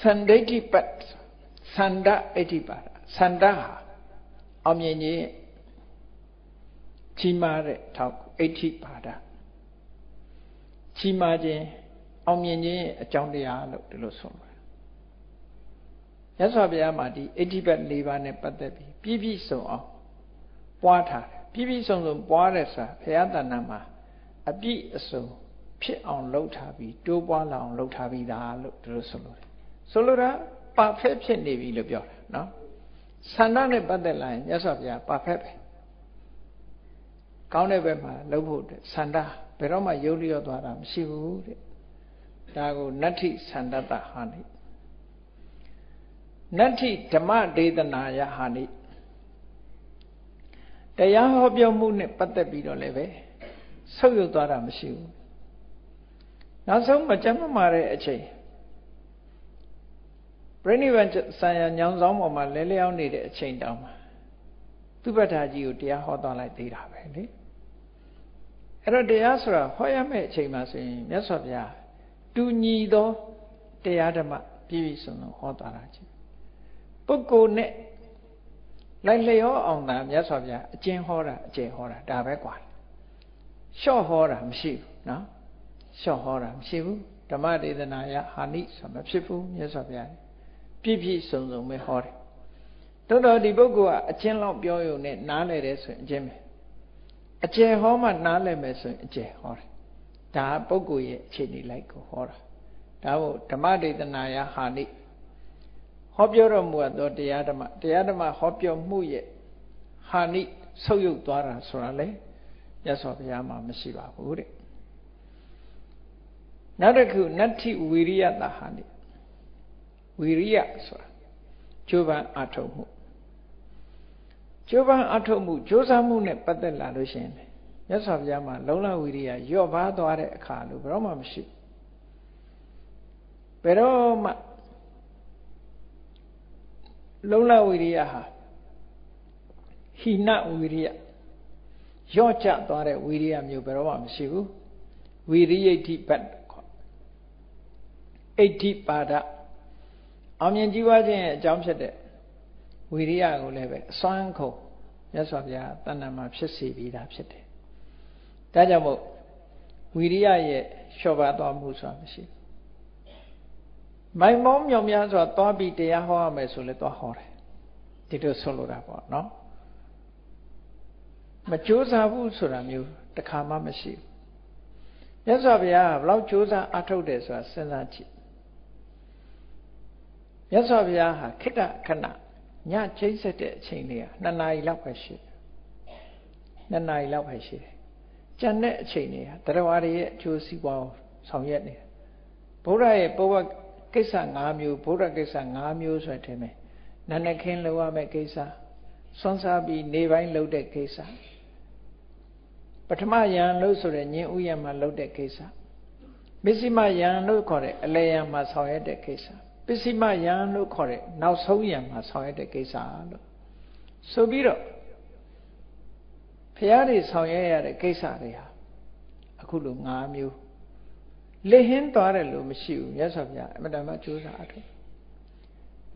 စန္ဒိဋ္ဌိပတ်စန္ဒအဋ္ဌိပါဒစန္ဒဟာအောင်မြင်ခြင်း ကြီးမားတဲ့ထောက်အဋ္ဌိပါဒကြီးမားခြင်းအောင်မြင်ခြင်းအကြောင်းတရားလို့ဒီလိုဆိုလို့ရသော်ဘုရားမှာဒီအဋ္ဌိပတ်၄ပါးနဲ့ပတ်သက်ပြီးပြည့်ပြည့်စုံအောင်ပွားထားတယ်ပြည့်ပြည့်စုံစုံပွားတဲ့ဆိုတာဘုရားတဏ္ဍာမှာအပြည့်အစုံဖြစ်အောင်လှုပ်ထားပြီးတိုးပွားလာအောင်လှုပ်ထားပြီးသားလို့ဒီလိုဆိုလို့တယ်ဆိုလိုတာပါဖက်ဖြစ်နေပြီလို့ပြောတာနော်ဆန္ဒနဲ့ပတ်သက်လာရင်မြတ်စွာဘုရားပါဖက်ပဲ ကောင်းတဲ့ဘက်မှာလှုပ်ဖို့ဆန္ဒဘယ်တော့မှယုတ်လျော့သွားတာမရှိဘူးတဲ့ဒါကိုနတ္ထိဆန္ဒတဟာနိနတ္ထိဓမ္မဒေသနာယဟာနိတရားဟောပြောမှုနဲ့ပတ်သက်ပြီးတော့လည်းပဲဆုပ်ယုပ်သွားတာမရှိဘူးနောက်ဆုံးမကြမ်းမမာတဲ့အချိန်ပြိဋိဘံဆံရညောင်ဆောင်ပေါ်မှာလဲလျောင်းနေတဲ့အချိန်တောင်မှာသူပ္ပထာကြီးကိုတရားဟောသွားလိုက်သေးတာပဲလေ အဲ့တော့တရားဆိုတာဟောရမယ့်အချိန်မှာဆိုရင်မြတ်စွာဘုရားတူညီသောတရားဓမ္မပြည့်ပြည့်စုံစုံဟောတာကြီးပုဂ္ဂိုလ်နဲ့လိုက်လျောအောင်သာမြတ်စွာဘုရားအကျဉ်ဟောတာအကျယ်ဟောတာဒါပဲกว่าလျှော့ဟောတာမရှိဘူးနော်လျှော့ဟောတာမရှိဘူးဓမ္မဒေသနာယဟာနိဆိုမဖြစ်ဘူးမြတ်စွာဘုရားပြည့်ပြည့်စုံစုံပဲဟောတယ်တော်တော်ဒီပုဂ္ဂိုလ်ကအကျဉ်လောက်ပြောရုံနဲ့နားလဲတယ်ဆိုရင်အကျဉ်ပဲ အကျယ်ဟောမှနားလဲမယ်ဆိုရင်အကျယ်ဟောတယ်ဒါပုဂ္ဂိုလ်ရဲ့အခြေအနေလိုက်ကိုဟောတာဒါမို့ဓမ္မဒေသနာယဟာနိဟောပြောတော်မူသောတရားဓမ္မတရားဓမ္မဟောပြောမှုရဲ့ဟာနိဆုပ်ယုပ်သွားတာဆိုတာလေမြတ်စွာဘုရားမှာမရှိပါဘူးတဲ့နောက်တစ်ခုနတ္ထိဝီရိယတဟာနိဝီရိယဆိုတာကျိုးပန်းအထုတ်မှု ကျိုးပန်းအထုတ်မှုကြိုးစားမှုနဲ့ပတ်သက်လာလို့ရှိရင်မြတ်စွာဘုရားမှာလုံလဝီရိယရော့ပါသွားတဲ့အခါလို့ဘယ်တော့မှမရှိဘယ်တော့မှလုံလဝီရိယဟာဟိနဝီရိယရော့ကျသွားတဲ့ဝီရိယမျိုးဘယ်တော့မှမရှိဘူးဝီရိယဋ္ဌိပတ်ခေါ်အဋ္ဌိပါဒအောင်မြင်ကြီးပွားခြင်းရဲ့အကြောင်းဖြစ်တဲ့ ဝီရိယကိုလည်းပဲအစွမ်းကုန်မြတ်စွာဘုရားတဏ္ဍာမှာဖြစ်စေပြီးသားဖြစ်တယ်ဒါကြောင့်မို့ဝီရိယရဲ့လျှော့ပါသွားမှုဆိုတာမရှိဘူးမိုင်မောင်းမြောင်များစွာသွားပြီးတရားဟောရမယ်ဆိုလဲသွားဟောတယ်ဒီလိုဆိုလိုတာပေါ့နော်မကြိုးစားဘူးဆိုတာမျိုးတခါမှမရှိဘူးမြတ်စွာဘုရားကဘလောက်ကြိုးစားအထုတ်တယ်ဆိုတာစဉ်းစားကြည့်မြတ်စွာဘုရားဟာခိတ္တခဏ ညချိန်ဆက်တဲ့အချိန်လေးက2နာရီလောက်ပဲရှိတယ်2နာရီလောက်ပဲရှိတယ်ကြံတဲ့အချိန်လေးဟာတရားဝရရဲ့အကျိုးစီးပွားဆောင်ရွက်နေတယ်ဘုရားရဲ့ဘဝကိစ္စ၅မျိုးဘုရားကိစ္စ၅မျိုးဆိုတဲ့မယ်နာနခင်းလောက်ရမယ့်ကိစ္စစွန့်စားပြီးနေပိုင်းလုပ်တဲ့ကိစ္စပထမယံလို့ဆိုတဲ့ညင်ဥယံမှာလုပ်တဲ့ကိစ္စမစ္စည်းမယံလို့ခေါ်တဲ့အလေယံမှာဆောင်ရွက်တဲ့ကိစ္စ ပစ္စည်းမယံလို့ခေါ်တဲ့နောက်ဆုံးယံမှာဆောင်ရွက်တဲ့ကိစ္စလို့ဆိုပြီးတော့ဖះတွေဆောင်ရွက်ရတဲ့ကိစ္စတွေဟာအခုလို၅မျိုးလေဟင်းသွားတယ်လို့မရှိဘူးမြတ်စွာဘုရားအမတန်မှကြိုးစားအထု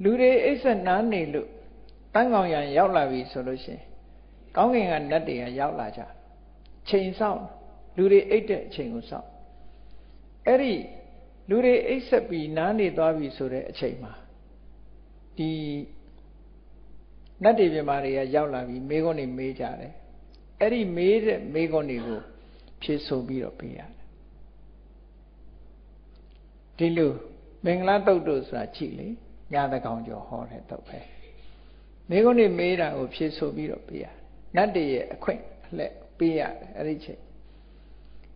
လူတွေအိပ်ဆက်နားနေလို့တန်းကောင်ရံရောက်လာပြီဆိုလို့ရှိရင်ကောင်းကင်ကနတ်တွေကရောက်လာကြချိန်ဆောင်လူတွေအိပ်တဲ့အချိန်ကိုဆောင်အဲ့ဒီ လူတွေအိပ်ဆက်ပြီးနားနေသွားပြီဆိုတဲ့အချိန်မှာဒီနတ်တွေပြမာတွေကရောက်လာပြီးမိခွန်းတွေမေးကြတယ်အဲ့ဒီမေးတဲ့မိခွန်းတွေကိုဖြေဆိုပြီးတော့ပေးရတယ်ဒီလိုမင်္ဂလာတုတ်တို့ဆိုတာကြည့်လေညာတကောင်ကျော်ဟောတဲ့တုတ်ပဲမိခွန်းတွေမေးတာကိုဖြေဆိုပြီးတော့ပေးရတယ်နတ်တွေရဲ့အခွင့်အလက်ပေးရတယ်အဲ့ဒီချိန်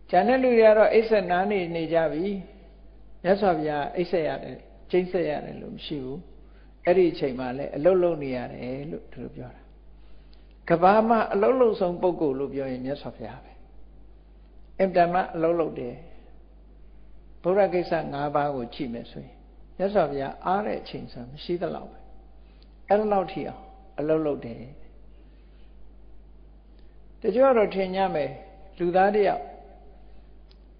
ကျန်တဲ့လူတွေကတော့အိပ်ဆက်နားနေနေကြပြီ မြတ်စွာဘုရားအိပ်ဆက်ရတယ်ကျိန်းဆက်ရတယ်လို့မရှိဘူးအဲ့ဒီအချိန်မှာလည်းအလုတ်လုံနေရတယ်လို့သူတို့ပြောတာကဘာမှာအလုတ်လုံဆုံးပုဂ္ဂိုလ်လို့ပြောရင်မြတ်စွာဘုရားပဲအင်တမအလုတ်လုံတယ်ဘုရားကိစ္စ၅ပါးကိုကြည့်မယ်ဆိုရင်မြတ်စွာဘုရားအားတဲ့အချိန်ဆိုမရှိသလောက်ပဲအဲ့ဒါလောက်ထိအောင်အလုတ်လုံတယ်တချို့ကတော့ထင်ကြမယ်လူသားတယောက်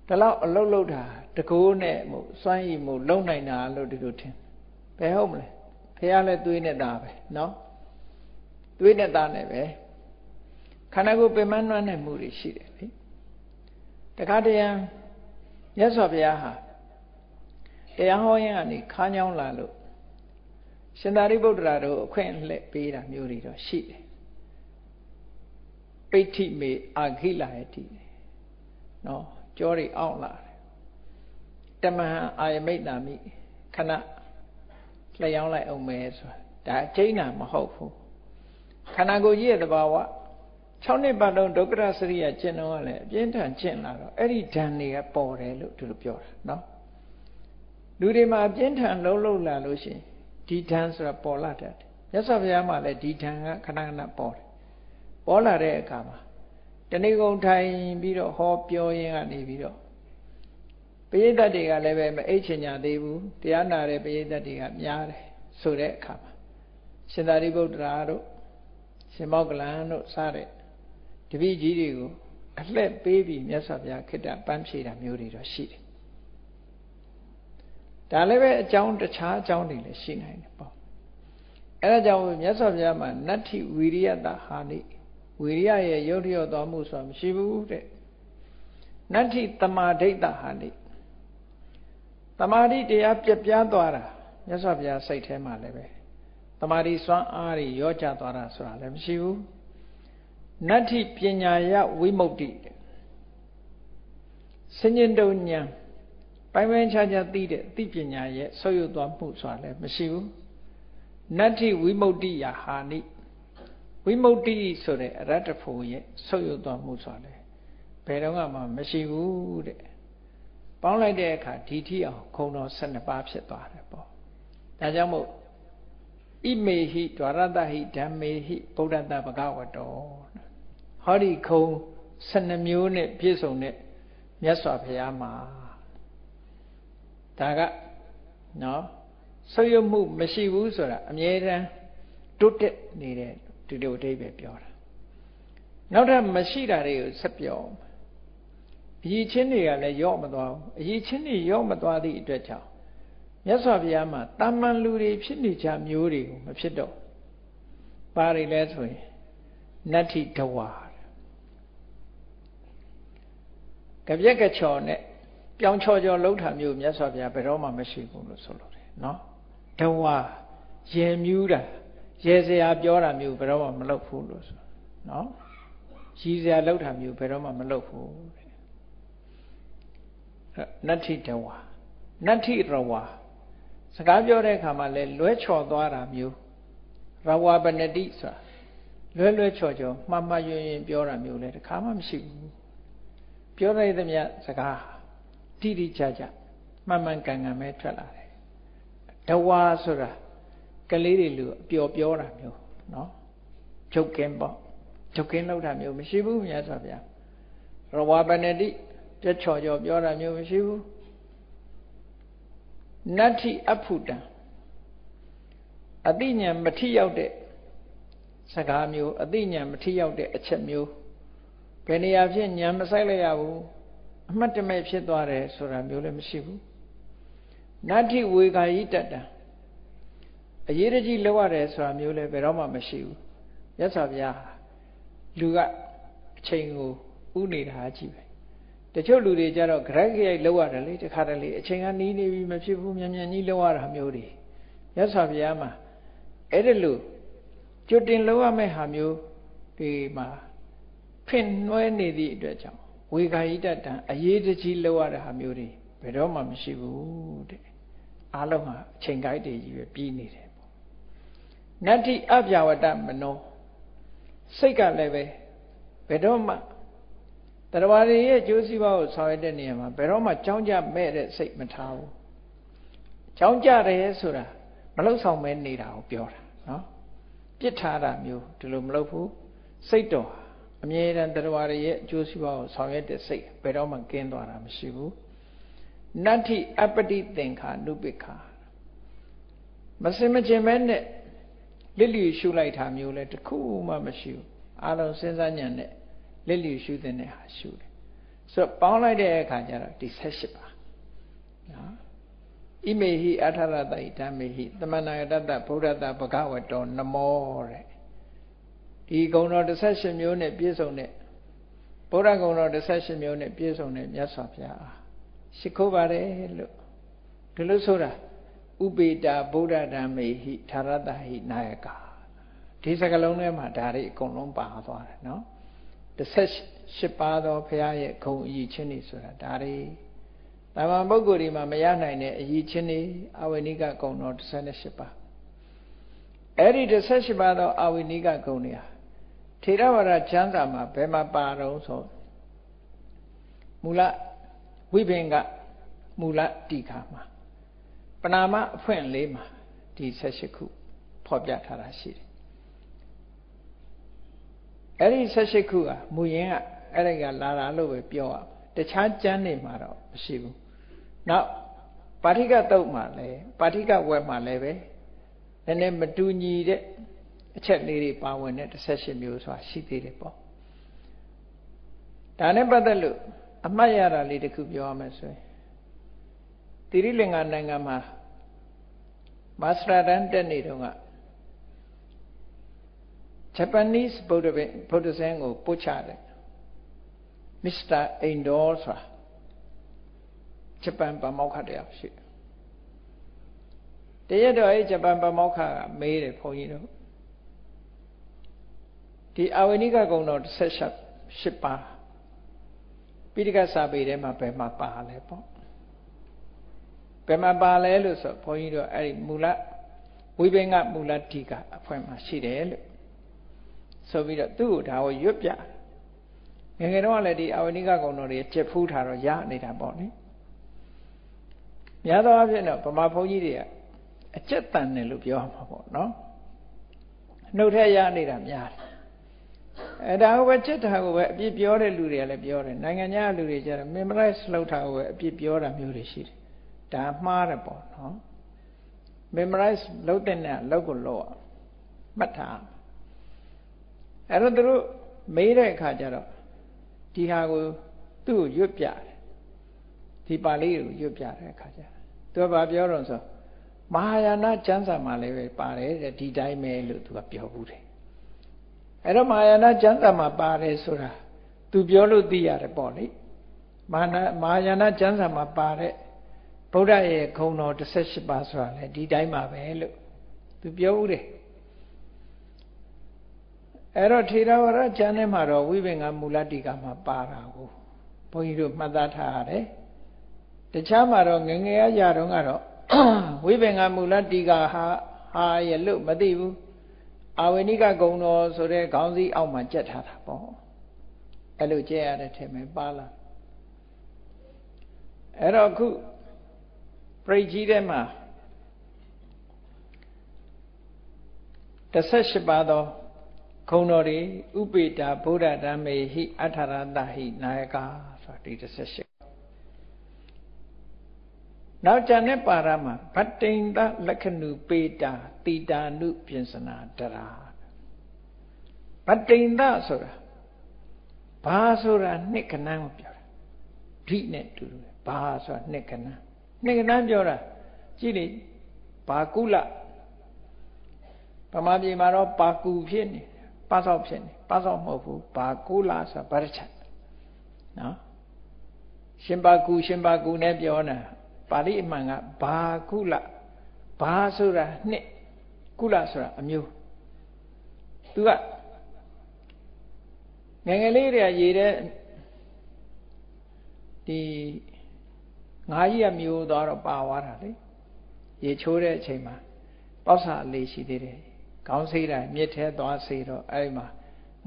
ဒီလောက်အလုတ်လုတ် တာတကိုးနဲ့မို့စွမ်းရည်မို့လုံနိုင်တာလို့ဒီလိုထင်ဘယ်ဟုတ်မလဲဖះလည်းသွေးနဲ့သားပဲနော်သွေးနဲ့သားနဲ့ပဲခန္ဓာကိုယ်ပင်မနှွမ်းတဲ့မှုတွေရှိတယ်လေတခါတရံမြတ်စွာဘုရားဟာတရားဟောရင်ကနေခါးညောင်းလာလို့ရှင်သာရိပုတ္တရာတို့အခွင့်အလက်ပေးတာမျိုးတွေတော့ရှိတယ်ပိဋ္ဌိမေအာခိလာယတိနော်ကြောတွေအောင့်လာ တယ်တမဟံအာယမိတ်နာမိခဏလျှောင်းလိုက်အောင်မယ်ဆိုတာဒါအကျိန်းနာမဟုတ်ဘူးခန္ဓာကိုယ်ကြီးရဲ့သဘာဝ6နှစ်ပတ်လုံးဒုက္ခရစရိယကျင့်တော့လည်းအပြင်းထန်ကျင့်လာတော့အဲ့ဒီဓာန်တွေကပေါ်တယ်လို့သူတို့ပြောတာနော်လူတွေမှာအပြင်းထန်လုံးလုံးလာလို့ရှိရင်ဒီဓာန်ဆိုတာပေါ်လာတတ်တယ်မြတ်စွာဘုရားမှာလည်းဒီဓာန်ကခဏခဏပေါ်တယ်ပေါ်လာတဲ့အခါမှာတဏိကုံထိုင်ပြီးတော့ဟောပြောရင်းကနေပြီးတော့ ပရိသတ်တွေကလည်းပဲမအိတ်ချင်ညာသေးဘူးတရားနာတဲ့ပရိသတ်တွေကများတယ်ဆိုတဲ့အခါမှာရှင်သာရိပုတ္တရာတို့ရှင်မောကလန်တို့စတဲ့တပည့်ကြီးတွေကိုအလှက်ပေးပြီးမြတ်စွာဘုရားခိတ္တပန်းဖြေတာမျိုးတွေတော့ရှိတယ်ဒါလည်းပဲအကြောင်းတခြားအကြောင်းတွေလည်းရှိနိုင်တယ်ပေါ့အဲဒါကြောင့်မြတ်စွာဘုရားမှာနတ္ထိဝီရိယတဟာနိဝီရိယရဲ့ရုပ်ရျော့သွားမှုဆိုတာမရှိဘူးတဲ့နတ္ထိတမာဒိဋ္ဌဟာနိ တမာတိတရားပြပြသွားတာမြတ်စွာဘုရားစိတ်ထဲမှာလည်းပဲတမာတိစွမ်းအားတွေရောကြသွားတာဆိုတာလည်းမရှိဘူးနတ္ထိပညာယဝိမု ക്തി စဉ္ညတုံညာပိုင်းပိုင်းခြားခြားသိတဲ့သိပညာရဲ့ဆုပ်ယုပ်သွားမှုဆိုတာလည်းမရှိဘူးနတ္ထိဝိမု ക്തി ယဟာနိဝိမု ക്തി ဆိုတဲ့အရတ္တဖို့ရဲ့ဆုပ်ယုပ်သွားမှုဆိုတာလည်းဘယ်တော့မှမရှိဘူးတဲ့ ပေါင်းလိုက်တဲ့အခါဒီထိအောင်ခုံတော်12ပါးဖြစ်သွားတယ်ပေါ့ဒါကြောင့်မို့ဣမေဟိဒွါရတဟိဓမ္မေဟိဗုဒ္ဓတပကဝတောဟောဒီခုံ12မျိုးနဲ့ပြည့်စုံတဲ့မြတ်စွာဘုရားမှာဒါကနော်ဆုပ်ယုပ်မှုမရှိဘူးဆိုတာအမြဲတမ်းတွတ်တက်နေတဲ့ဒီလိုအဓိပ္ပာယ်ပြောတာနောက်ထပ်မရှိတာတွေကိုဆက်ပြော အရေးချင်းတွေကလည်းရော့မသွားဘူးအရေးချင်းတွေရော့မသွားသည့်အတွက်ကြောင့်မြတ်စွာဘုရားမှာတာမန်လူတွေဖြစ်နေကြမျိုးတွေကိုမဖြစ်တော့ပါရီလဲဆိုရင်နတ္ထိတဝါကပြက်ကချော်နဲ့ပြောင်းချော်ချော်လှုပ်တာမျိုးမြတ်စွာဘုရားဘယ်တော့မှမရှိဘူးလို့ဆိုလို့တယ်နော်တဝါရေမြူးတာရေစရာပြောတာမျိုးဘယ်တော့မှမလုပ်ဘူးလို့ဆိုနော်ရည်စရာလှုပ်တာမျိုးဘယ်တော့မှမလုပ်ဘူးတဲ့ နတ္ထိတဝါနတ္ထိရဝါစကားပြောတဲ့အခါမှာလဲလွဲချော်သွားတာမျိုးရဝါပနတိဆိုတာလွဲလွဲချော်ချော်မှားမှားယွင်းယွင်းပြောတာမျိုးလဲတခါမှမရှိဘူးပြောရတဲ့မြတ်စကားတိတိကျကျမှန်မှန်ကန်ကန်ပဲထွက်လာတယ်တဝါဆိုတာကလေးတွေလူအပျော်ပြောတာမျိုးနော်ချုပ်ကင်းပေါ့ချုပ်ကင်းလောက်တာမျိုးမရှိဘူးမြတ်စွာဘုရားရဝါပနတိ ပြချော်ကျော်ပြောတာမျိုးမရှိဘူးနတ္ထိအဖုတံအတိညာမထိရောက်တဲ့စကားမျိုးအတိညာမထိရောက်တဲ့အချက်မျိုးဘယ်နေရာဖြစ်ညာမဆိုင်လိုက်ရဘူးအမှတ်တမဲ့ဖြစ်သွားတယ်ဆိုတာမျိုးလည်းမရှိဘူးနတ္ထိဝေခာယိတတံအရေးတကြီးလောက်ရတယ်ဆိုတာမျိုးလည်းဘယ်တော့မှမရှိဘူးမြတ်စွာဘုရားလူကအချိန်ကိုဥနေတာကြည့်ပဲ တချို့လူတွေကြတော့ grad ရိုက်လောက်ရတယ်လေတခါတလေအချိန်ကနီးနေပြီမဖြစ်ဘူးမြန်မြန်ကြီးလောက်ရတာမျိုးတွေမြတ်စွာဘုရားမှာအဲ့ဒါလို့ကျွတ်တင်လောက်ရမယ့်ဟာမျိုးဒီမှာဖင်နွဲနေသည့်အတွက်ကြောင့်ဝေခာယိတတံအရေးတကြီးလောက်ရတဲ့ဟာမျိုးတွေဘယ်တော့မှမရှိဘူးတဲ့အားလုံးဟာအချိန်ကိုက်တွေကြီးပဲပြီးနေတယ်ပေါ့နတ္တိအပြဝတ္တမနောစိတ်ကလည်းပဲဘယ်တော့မှ တရားဝါတွေရဲ့ကျိုးစီးပွားကိုဆောင်ရွက်တဲ့နေရာမှာဘယ်တော့မှကြောင်းကြမဲ့တဲ့စိတ်မထားဘူးကြောင်းကြတယ်ဆိုတာမလောက်ဆောင်မဲနေတာကိုပြောတာနော်ပြစ်ထားတာမျိုးဒီလိုမလုပ်ဘူးစိတ်တော်အမြဲတမ်းတရားဝါတွေရဲ့အကျိုးစီးပွားကိုဆောင်ရွက်တဲ့စိတ်ဘယ်တော့မှကင်းသွားတာမရှိဘူးနတ္ထိအပတိသင်္ခာနုပိခာမစင်မကျင်မဲနဲ့လစ်လျူရှုလိုက်တာမျိုးလဲတခုမှမရှိဘူးအလုံးစဉ်းစားညံနဲ့ လက်လျူရှုတဲ့ဟာရှုတယ်ဆိုတော့ပေါင်းလိုက်တဲ့အခါကျတော့ဒီ78ပါနော်ဣမေဟိအထရတိဓမ္မေဟိသမဏဂတတဗုဒ္ဓတဘဂဝတောနမောတဲ့ဒီဂုဏတော်18မျိုးနဲ့ပြည့်စုံတဲ့ဗုဒ္ဓဂုဏတော်18မျိုးနဲ့ပြည့်စုံတဲ့မြတ်စွာဘုရားရှိခိုးပါတယ်လို့ဒီလိုဆိုတာဥပေတာဗုဒ္ဓဓမ္မေဟိသာရတဟိနာယကဒီစကလုံးထဲမှာဒါတွေအကုန်လုံးပါသွားတယ်နော် 18ပါးသောဘုရားရဲ့ဂုဏ်အည်ချင်းတွေဆိုတာဒါတွေတာမန်ပုဂ္ဂိုလ်ဒီမှာမရနိုင်တဲ့အည်ချင်းတွေအဝိနိကဂုဏ်တော်18ပါးအဲ့ဒီ18ပါးသောအဝိနိကဂုဏ်တွေဟာထေရဝါဒကျမ်းစာမှာဘယ်မှာပါတော့ဆိုမူလဝိပင်ကမူလတိခါမှာပနာမအဖွင့်လေးမှာဒီ18ခုဖော်ပြထားတာရှိတယ် အဲ့ဒီ18ခုကမူရင်းကအဲ့ဒီကလာတာလို့ပဲပြောရတခြားကျမ်းတွေမှာတော့မရှိဘူးနောက်ပါဠိကတုတ်မှာလည်းပါဠိကဝက်မှာလည်းပဲနည်းနည်းမတူညီတဲ့အချက်လေးတွေပါဝင်တဲ့18မျိုးဆိုတာရှိသေးတယ်ပေါ့ဒါနဲ့ပတ်သက်လို့အမှတ်ရတာလေးတစ်ခုပြောရမယ်ဆိုရင်တိရိလင်္ကာနိုင်ငံမှာမာစတာဒန်တက်နေတော့က Japanese Buddhism Buddhism ကိုပို့ချတယ် Mr. Indor ဆိုတာဂျပန်ဗမောက္ခတယောက်ရှိတရက်တော့အဲ့ဂျပန်ဗမောက္ခကမေးတယ်ဘုန်းကြီးတို့ဒီအာဝိနိကဂုဏ်တော်18ပါးပိဋကစာပေထဲမှာဘယ်မှာပါလဲပေါ့ဘယ်မှာပါလဲလို့ဆိုဘုန်းကြီးတို့အဲ့ဒီမူလဝိဘင်္ဂမူလတိကအဖွင့်မှာရှိတယ်လို့ ဆိုပြီးတော့သူ့ကိုဒါကိုရွတ်ပြငယ်ငယ်တော့လည်းဒီအာဝိနိကဂုဏ်တော်တွေကျက်ဖူးထားတော့ရနေတာပေါ့လေများသောအားဖြင့်တော့ဗမာဘုန်းကြီးတွေကအကျက်တန်တယ်လို့ပြောမှာပေါ့နော်နှုတ်ထက်ရနေတာများတယ်အဲဒါကိုပဲချက်တာကိုပဲအပြစ်ပြောတဲ့လူတွေကလည်းပြောတယ်နိုင်ငံခြားလူတွေကျတော့ memorize လုပ်တာကိုပဲအပြစ်ပြောတာမျိုးတွေရှိတယ်ဒါမှားတယ်ပေါ့နော် memorize လုပ်တဲ့နဲ့လုပ်ကိုလုပ်အောင်မှတ်ထား အဲ့တော့သူတို့မေးတဲ့အခါကျတော့ဒီဟာကိုသူ့ကိုရွတ်ပြတယ်ဒီပါဠိကိုရွတ်ပြတဲ့အခါကျသူကပြောတော့ဆိုမဟာယာနကျမ်းစာမှာလည်းပဲပါတယ်တဲ့ဒီတိုင်းပဲလို့သူကပြောဘူးတယ်အဲ့တော့မဟာယာနကျမ်းစာမှာပါတယ်ဆိုတာသူပြောလို့သိရတယ်ပေါ့လေမဟာမဟာယာနကျမ်းစာမှာပါတဲ့ဗုဒ္ဓရဲ့ခုံတော်18ပါးဆိုတာလေဒီတိုင်းပါပဲလို့သူပြောဦးတယ် အဲ့တော့ထေရဝါဒကျမ်းထဲမှာတော့ဝိပင်္ဂမူလတိကမှာပါတာကိုဘုန်းကြီးတို့မှတ်သားထားရတယ်တခြားမှာတော့ငငယ်ရကြတော့ကတော့ဝိပင်္ဂမူလတိကဟာဟာရလို့မသိဘူးအာဝိနိကဂုံတော်ဆိုတဲ့ခေါင်းစည်းအောက်မှာကြက်ထားတာပေါ့အဲ့လိုကြက်ရတဲ့ထဲမှာပါလာအဲ့တော့ခုပြိကြီးထဲမှာ18ပါးသော ခုံတော်တွေဥပေတာဗုဒ္ဓဓမ္မေဟိအထာရတဟိနာယကဆိုတာဒီ18နောက်ကျန်တဲ့ပါရမှာဗတ္တိန်တလက္ခဏုပေတာတိတာနုပြင်စနာတရာဗတ္တိန်တဆိုတာဘာဆိုတာနှစ်ကဏ္ဍကိုပြောတာဓိနဲ့တူတယ်ဘာဆိုတာနှစ်ကဏ္ဍနှစ်ကဏ္ဍပြောတာကြည့်လေဘာကုလဗမာပြည်မှာတော့ပါကူဖြစ်နေ ပါဆောက်ဖြစ်နေပါဆောက်မဟုတ်ဘူးဘာကုလဆိုတာဗရချက်နော်ရှင်ပါကူရှင်ပါကူနဲ့ပြောတာပါဠိအမှန်ကဘာကုလဘာဆိုတာနှစ်ကုလဆိုတာအမျိုးသူကငယ်ငယ်လေးတည်းရေတဲ့ဒီငါးကြီးကမျိုးသွားတော့ပါသွားတာလေရေချိုးတဲ့အချိန်မှာပေါက်စာအလေးရှိသေးတယ် ခေါင်းဆေးတိုင်းမြစ်ထဲသွားဆေးတော့အဲ့မှာ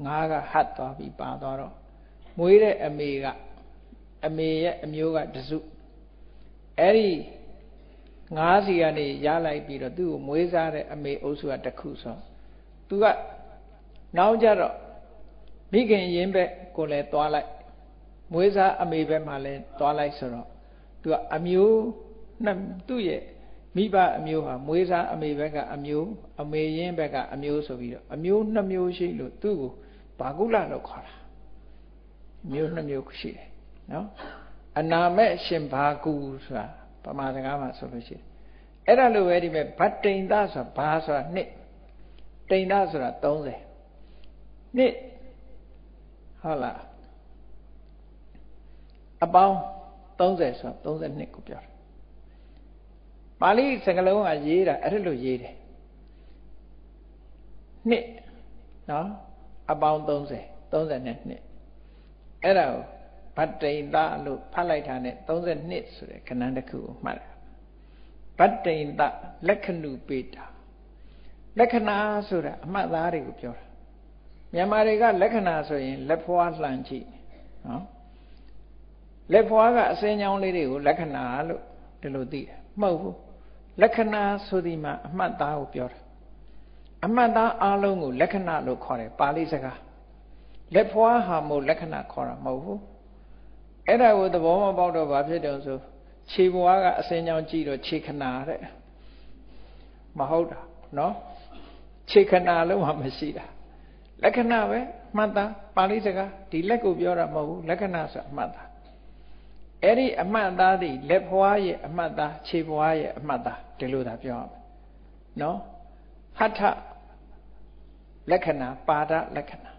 ငါးကဟတ်သွားပြီးပါသွားတော့မွေးတဲ့အမေကအမေရဲ့အမျိုးကတစုအဲ့ဒီငါးစီကနေရလိုက်ပြီးတော့သူ့ကိုမွေးစားတဲ့အမေအုပ်စုကတခုဆိုသူကနောက်ကြတော့မိခင်ရင်းဘက်ကိုလည်းသွားလိုက်မွေးစားအမေဘက်မှာလည်းသွားလိုက်ဆိုတော့သူကအမျိုးနှစ်သူ့ရဲ့ မိဘအမျိုးဟာမွေးစားအမေဘက်ကအမျိုးအမေရင်းဘက်ကအမျိုးဆိုပြီးတော့အမျိုးနှစ်မျိုးရှိလို့သူ့ကိုဘာကုလလို့ခေါ်တာမျိုးနှစ်မျိုးရှိတယ်နော်အနာမဲ့ရှင်ဘာကူဆိုတာဗပမာစကားမှာဆိုလို့ရှိတယ်အဲ့ဒါလိုပဲဒီမဲ့ဗတ်တိန်သဆိုတာဘာဆိုတာနှစ်တိန်သဆိုတာ30နှစ်ဟုတ်လားအပေါင်း30ဆို32ကိုပြောတာ ပါဠိစကားလုံးကရေးတာအဲ့ဒါလိုရေးတယ်နှစ်နော်အပေါင်း30 30နဲ့နှစ်အဲ့ဒါကိုဗတ္တိန်သလို့ဖတ်လိုက်တာနဲ့32ဆိုတဲ့ခဏတစ်ခုကိုမှတ်တာဗတ္တိန်သလက္ခဏုပေတာလက္ခဏာဆိုတာအမှတ်သားတွေကိုပြောတာမြန်မာတွေကလက္ခဏာဆိုရင်လက်ဖွားလှန်ကြည့်နော်လက်ဖွားကအစင်းချောင်းလေးတွေကိုလက္ခဏာလို့ဒီလိုသိတယ်မဟုတ်ဘူး လက္ခဏာဆိုဒီမှာအမှတ်သားကိုပြောတာအမှတ်သားအလုံးကိုလက္ခဏာလို့ခေါ်တယ်ပါဠိစကားလက်ဖွားဟာမို့လက္ခဏာခေါ်တာမဟုတ်ဘူးအဲ့ဒါကိုသဘောမပေါက်တော့ဘာဖြစ်တုံဆိုခြေဘွားကအစင်းချောင်းကြည့်တော့ခြေခဏတဲ့မဟုတ်တာနော်ခြေခဏလုံးမှမရှိတာလက္ခဏာပဲမှတ်သားပါဠိစကားဒီလက်ကိုပြောတာမဟုတ်ဘူးလက္ခဏာဆိုအမှတ်သား အဲ့ဒီအမှတ်သားသည်လက်ဖွားရဲ့အမှတ်သားခြေဖွားရဲ့အမှတ်သားဒီလိုသာပြောရမယ်နော်ဟဋ္ဌလက္ခဏာပါဒလက္ခဏာ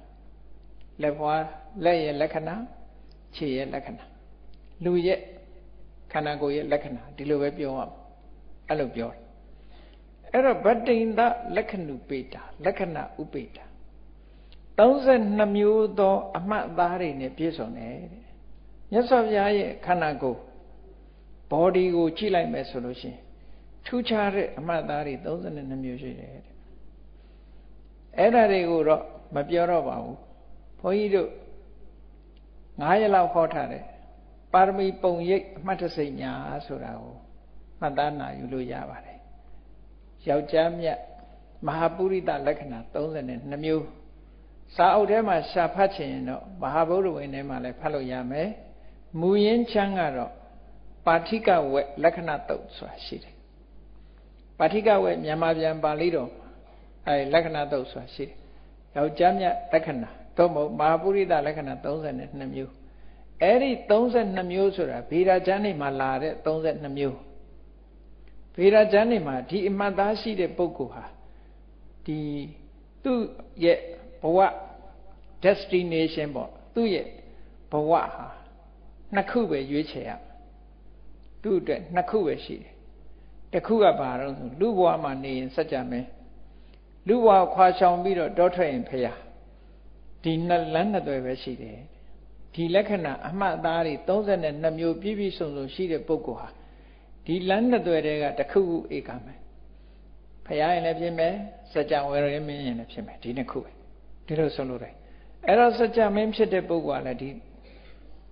လက်ဖွားလက်ရဲ့လက္ခဏာခြေရဲ့လက္ခဏာလူရဲ့ခန္ဓာကိုယ်ရဲ့လက္ခဏာဒီလိုပဲပြောရမယ်အဲ့လိုပြောတယ်အဲ့တော့ဗတ္တိန်သလက္ခဏုပေတာလက္ခဏာဥပေတာ32မျိုးသော အမှတ်သားတွေနဲ့ပြည့်စုံတယ်တဲ့ မြတ်စွာဘုရားရဲ့ခန္ဓာကိုယ် body ကိုကြည့်လိုက်မယ်ဆိုလို့ရှိရင်ထူးခြားတဲ့အမှတ်သားတွေ32မျိုးရှိတယ်တဲ့အဲ့ဒါတွေကိုတော့မပြောတော့ပါဘူးဘုန်းကြီးတို့9ရက်လောက်ဟောထားတယ်ပါရမီပုံရိပ်အမှတ်တစိတ်ညာဆိုတာကိုမှတ်သားနာယူလို့ရပါတယ်ယောက်ျားမြတ်မဟာပုရိသလက္ခဏာ32မျိုးစာအုပ်ထဲမှာရှာဖတ်ချင်ရင်တော့မဟာဗုဒ္ဓဝင်ထဲမှာလည်းဖတ်လို့ရမယ် မူရင်းချမ်းကတော့ပါဠိကဝက်လက္ခဏာတုတ်ဆိုတာရှိတယ်ပါဠိကဝက်မြန်မာပြန်ပါဠိတော်အဲလက္ခဏာတုတ်ဆိုတာရှိတယ်ယောက်ျားမြတ်လက္ခဏာသို့မဟုတ်မဟာပုရိသလက္ခဏာ32မျိုးအဲ့ဒီ32မျိုးဆိုတာဗေဒကျမ်းနေမှာလာတဲ့32မျိုးဗေဒကျမ်းနေမှာဒီအမှတ်သားရှိတဲ့ပုဂ္ဂိုလ်ဟာဒီသူ့ရဲ့ဘဝ destination ပေါ့သူ့ရဲ့ဘဝဟာ နှစ်ခုပဲရွေးချယ်ရသူ့အတွက်နှစ်ခုပဲရှိတယ်တစ်ခုကဘာတော့ဆိုလူဘဝမှာနေရင်စัจ जा မယ်လူဘဝခွာချောင်ပြီးတော့တောထွက်ရင်ဖရာဒီနှစ်လမ်းနှစ်သွယ်ပဲရှိတယ်ဒီလက္ခဏာအမှတ်အသားတွေ32မျိုးပြည့်ပြည့်စုံစုံရှိတဲ့ပုဂ္ဂိုလ်ဟာဒီလမ်းနှစ်သွယ်တည်းကတစ်ခုခုဧကမယ်ဖရာရင်လည်းဖြစ်မယ်စัจ जा ဝရမင်းရင်လည်းဖြစ်မယ်ဒီနှစ်ခုပဲဒီလိုဆိုလို့တယ်အဲ့တော့စัจ जा မင်းဖြစ်တဲ့ပုဂ္ဂိုလ်ကလည်းဒီ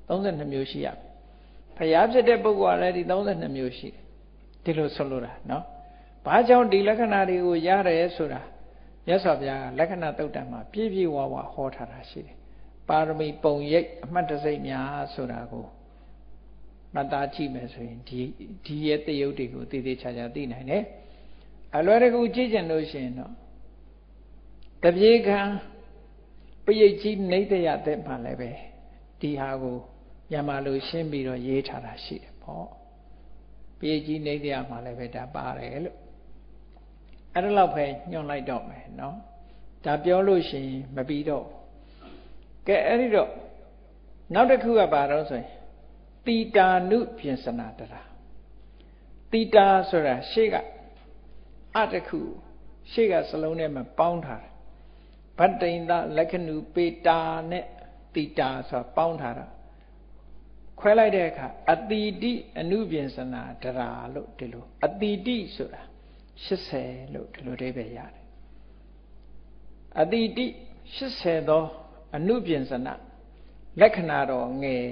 32မျိုးရှိရမယ်ဖျားဖြစ်တဲ့ပုဂ္ဂိုလ်ကလည်းဒီ32မျိုးရှိတယ်ဒီလိုဆိုလိုတာနော်ဘာကြောင့်ဒီလက္ခဏာတွေကိုရတယ်ဆိုတာမြတ်စွာဘုရားကလက္ခဏာတုတ်တံမှာပြည့်ပြည့်ဝဝဟောထားတာရှိတယ်ပါရမီပုံရိပ်အမှတ်တစိမ့်များဆိုတာကိုမှတ်သားကြည့်မယ်ဆိုရင်ဒီဒီရဲ့တရုပ်တွေကိုတည်တည်ချာချာသိနိုင်တယ်အလွယ်တကူကြည့်ကြလို့ရှိရင်တော့တပြေခံပရိတ်ကြီးနေတရတဲ့မှလည်းပဲဒီဟာကို မြန်မာလိုရှင်းပြီးတော့ရေးထားတာရှိတယ်ပေါ့ပြေကြီးနေတရားမှာလည်းပဲဒါပါတယ်လို့အဲ့ဒါတော့ပဲညွှန်လိုက်တော့မယ်နော်ဒါပြောလို့ရှိရင်မပြီးတော့ကဲအဲ့ဒီတော့နောက်တစ်ခုကဘာတော့ဆိုရင်တိတာနုပြင်စနာတရာတိတာဆိုတာရှေ့ကအတခုရှေ့ကစလုံးထဲမှာပေါင်းထားတယ်ဗတ္တိန်သလက္ခဏုပေတာနဲ့တိတာဆိုတာပေါင်းထားတာ ခွဲလိုက်တဲ့အခါအတိတိအနုပြင်စနာဒရာလို့ဒီလိုအတိတိဆိုတာ80လို့ဒီလိုအဓိပ္ပာယ်ရတယ်အတိတိ80သောအနုပြင်စနာလက္ခဏာတော်ငယ်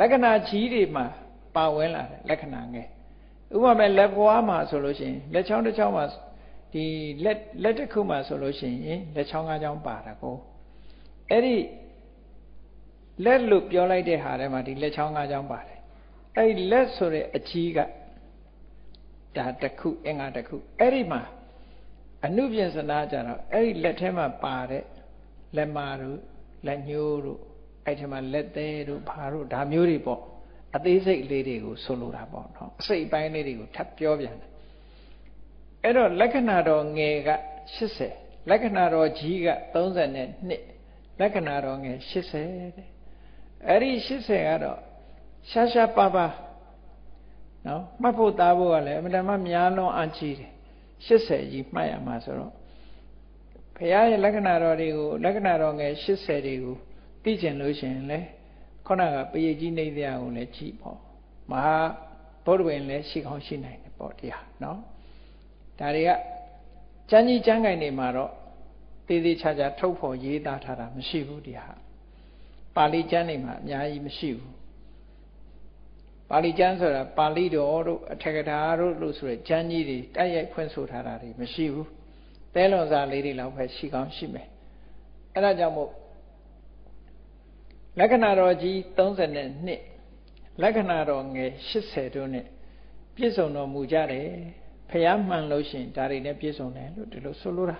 လက္ခဏာကြီးတွေမှာပါဝင်လာတယ်လက္ခဏာငယ်ဥပမာလက်ပွားမှာဆိုလို့ရှိရင်လက်ချောင်းတစ်ချောင်းမှာဒီလက်လက်တစ်ခုမှာဆိုလို့ရှိရင်လက်ချောင်း၅ချောင်းပါတာကိုအဲ့ဒီ လက်လို့ပြောလိုက်တဲ့ဟာထဲမှာဒီလက်ချောင်း၅ချောင်းပါတယ်အဲ့ဒီလက်ဆိုတဲ့အကြီးကဒါတစ်ခုအင်္ဂါတစ်ခုအဲ့ဒီမှာအနုပြင်စနာကြတော့အဲ့ဒီလက်ထဲမှာပါတဲ့လက်မာတို့လက်ညှိုးတို့အဲ့ဒီမှာလက်သေးတို့ဘာတို့ဒါမျိုးတွေပေါ့အသေးစိတ်လေးတွေကိုဆိုလိုတာပေါ့နော်အစိတ်ပိုင်းလေးတွေကိုထပ်ပြောပြန်တယ်အဲ့တော့လက္ခဏာတော်ငယ်က80လက္ခဏာတော်ကြီးက32လက္ခဏာတော်ငယ်80တဲ့ အဲ့ဒီ80ကတော့ရှားရှားပါပါနော်မှတ်ဖို့သားဖို့ကလည်းအမှန်တမ်းများလွန်အကြီးတယ်80ကြီးမှတ်ရမှာဆိုတော့ဘုရားရဲ့လက္ခဏာတော်တွေကိုလက္ခဏာတော်ငယ်80တွေကိုသိကျင်လို့ရှိရင်လေခုနကပရိကြီးနေတရားကိုလည်းကြည့်ပေါ့မဟာဗုဒ္ဓဝင်လည်းရှိကောင်းရှိနိုင်တယ်ပေါ့တရားနော်ဒါတွေကကျမ်းကြီးကျမ်းဂိုင်တွေမှာတော့သေးသေးချာချာထုတ်ဖော်ရေးသားထားတာမရှိဘူးတရား ပါဠိကျမ်းတွေမှာအများကြီးမရှိဘူးပါဠိကျမ်းဆိုတာပါဠိတော်တို့အထက်ကထာတို့လို့ဆိုရယ်ကျမ်းကြီးတွေတိုက်ရိုက်ဖွင့်ဆိုထားတာတွေမရှိဘူးတဲလွန်စာလေးတွေလောက်ပဲရှိကောင်းရှိမယ်အဲဒါကြောင့်မို့လက္ခဏာတော်ကြီး32လက္ခဏာတော်ငယ်80တို့နဲ့ပြည့်စုံတော်မူကြတယ်ဖះမှန်လို့ရှိရင်ဒါတွေနဲ့ပြည့်စုံတယ်လို့ဒီလိုဆိုလိုတာ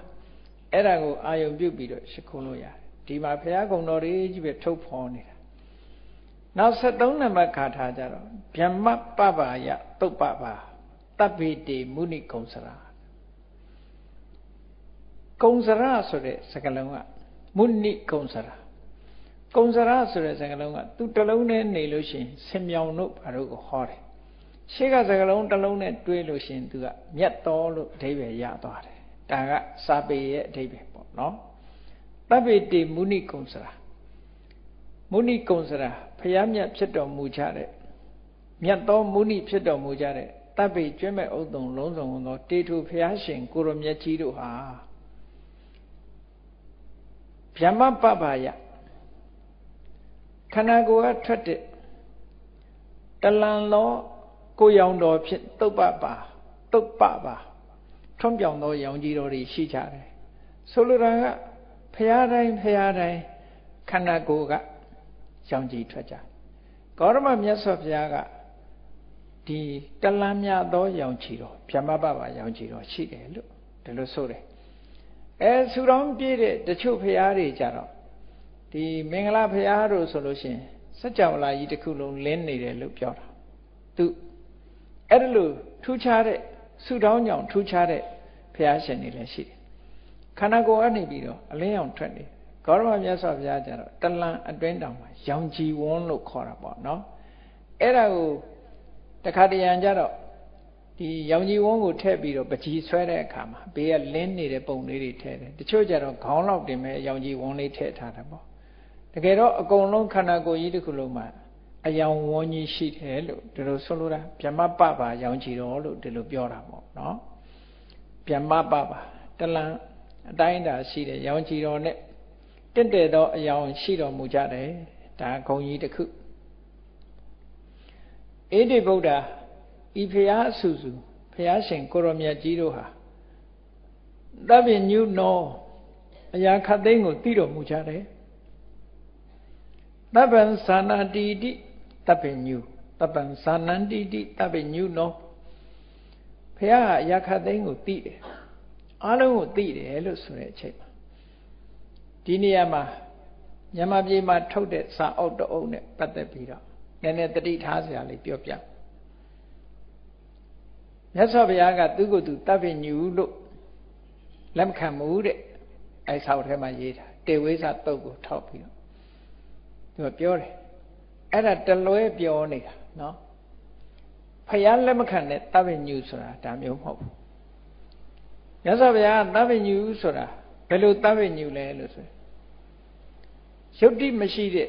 အဲ့ဒါကိုအာယုံပြုတ်ပြီးတော့ရှ िख ုံးလို့ရတယ် ဒီမှာဖះကုံတော်တွေကြီးပဲထုတ်ဖော်နေတာနောက်73နံပါတ်ခါထားကြတော့ဗျမ္မပပယတုတ်ပပါတပ်ပိတေမုနိကုံစရာကုံစရဆိုတဲ့စကားလုံးကမုနိကုံစရာကုံစရဆိုတဲ့စကားလုံးကသူတလုံးနဲ့နေလို့ရှိရင်ဆင်မြောင်တို့ဘာလို့ကိုဟောတယ်ရှေ့ကစကားလုံးတစ်လုံးနဲ့တွေးလို့ရှိရင်သူကမြတ်တော်လို့အဓိပ္ပာယ်ရသွားတယ်ဒါကစာပေရဲ့အဓိပ္ပာယ်ပေါ့နော် တပ်ပိတေမုနိကုံစရာမုနိကုံစရာဖျားမြတ်ဖြစ်တော်မူကြတဲ့မြတ်သောမုနိဖြစ်တော်မူကြတဲ့တပ်ပိကျွဲ့မဲ့ဥဒုံလုံးစုံသောတေထုဖျားရှင်ကိုရမြတ်ကြီးတို့ဟာဗျမပပယခန္ဓာကိုယ်ကထွက်တဲ့တလန်လောကိုရောင်တော်ဖြစ်တုတ်ပပါတုတ်ပပါထွံ့ပြောင်သောရောင်ကြီးတော်တွေရှိကြတယ်ဆိုလိုတာက ဖရာတိုင်းဖရာတိုင်းခန္ဓာကိုယ်ကရောင်ကြီးထွက်ကြဂေါရမမြတ်စွာဘုရားကဒီတလန်းမြသောရောင်ချီတော်ဗြဟ္မပပါရောင်ချီတော်ရှိတယ်လို့ဒီလိုဆိုတယ်အဲဆူတောင်းပြည့်တဲ့တချို့ဖရာတွေကြတော့ဒီမင်္ဂလာဖရာတို့ဆိုလို့ရှိရင်စัจ java လာကြီးတစ်ခုလုံးလင်းနေတယ်လို့ပြောတာသူအဲ့ဒါလို့ထူးခြားတဲ့ဆူတောင်းကြောင့်ထူးခြားတဲ့ဖရာရှင်တွေလည်းရှိတယ် ခန္ဓာကိုယ်အနေပြီးတော့အလင်းအောင်ထွက်နေဂေါရမမြတ်စွာဘုရားကျတော့တလန်အတွင်းတောင်မှာရောင်ကြည်ဝန်းလို့ခေါ်တာပေါ့နော်အဲ့ဒါကိုတခါတရံကျတော့ဒီရောင်ကြီးဝန်းကိုထည့်ပြီးတော့ပကြီးဆွဲတဲ့အခါမှာဘေးကလင်းနေတဲ့ပုံလေးတွေထည့်တယ်တချို့ကျတော့ခေါင်းလောက်တင်မဲ့ရောင်ကြီးဝန်းလေးထည့်ထားတယ်ပေါ့တကယ်တော့အကုန်လုံးခန္ဓာကိုယ်ကြီးတစ်ခုလုံးမှာအယောင်ဝန်းကြီးရှိတယ်လို့ဒီလိုဆိုလိုတာဗျမပပါရောင်ကြီးတော်လို့ဒီလိုပြောတာပေါ့နော်ဗျမပပါတလန် အတိုင်းတာရှိတယ်ရောင်ကြီးတော်နဲ့တင့်တယ်သောအယောင်ရှိတော်မူကြတယ်ဒါဂုံကြီးတစ်ခုအေဒီဗုဒ္ဓဤဖရာအဆူဆူဖရာရှင်ကိုရမြတ်ကြီးတို့ဟာသဗ္ဗညုနောအရာခတ်သိမ်းကိုသိတော်မူကြတယ်သဗ္ဗံသာနာတိတိသဗ္ဗညုသဗ္ဗံသာနန္တိတိသဗ္ဗညုနောဖရာကအရာခတ်သိမ်းကိုသိတယ် အားလုံးကိုသိတယ်လို့ဆိုတဲ့အချိန်မှာဒီနေရာမှာမြန်မာပြည်မှာထုတ်တဲ့စာအုပ်တအုပ်နဲ့ပတ်သက်ပြီးတော့နည်းနည်းတတိထားစရာလေးပြောပြမြတ်စွာဘုရားကသူ့ကိုယ်သူတပ်ပညူလို့လက်မခံဘူးတဲ့အဲဆောက်ထဲမှာရေးတာတေဝိသတုတ်ကိုထောက်ပြီးတော့သူကပြောတယ်အဲ့ဒါတလွဲပြောနေတာနော်ဖယားလက်မခံတဲ့တပ်ပညူဆိုတာဒါမျိုးမဟုတ်ဘူး မြတ်စွာဘုရားကတပ်ပညူဆိုတာဘယ်လိုတပ်ပညူလဲလို့ဆိုရုပ်တိမရှိတဲ့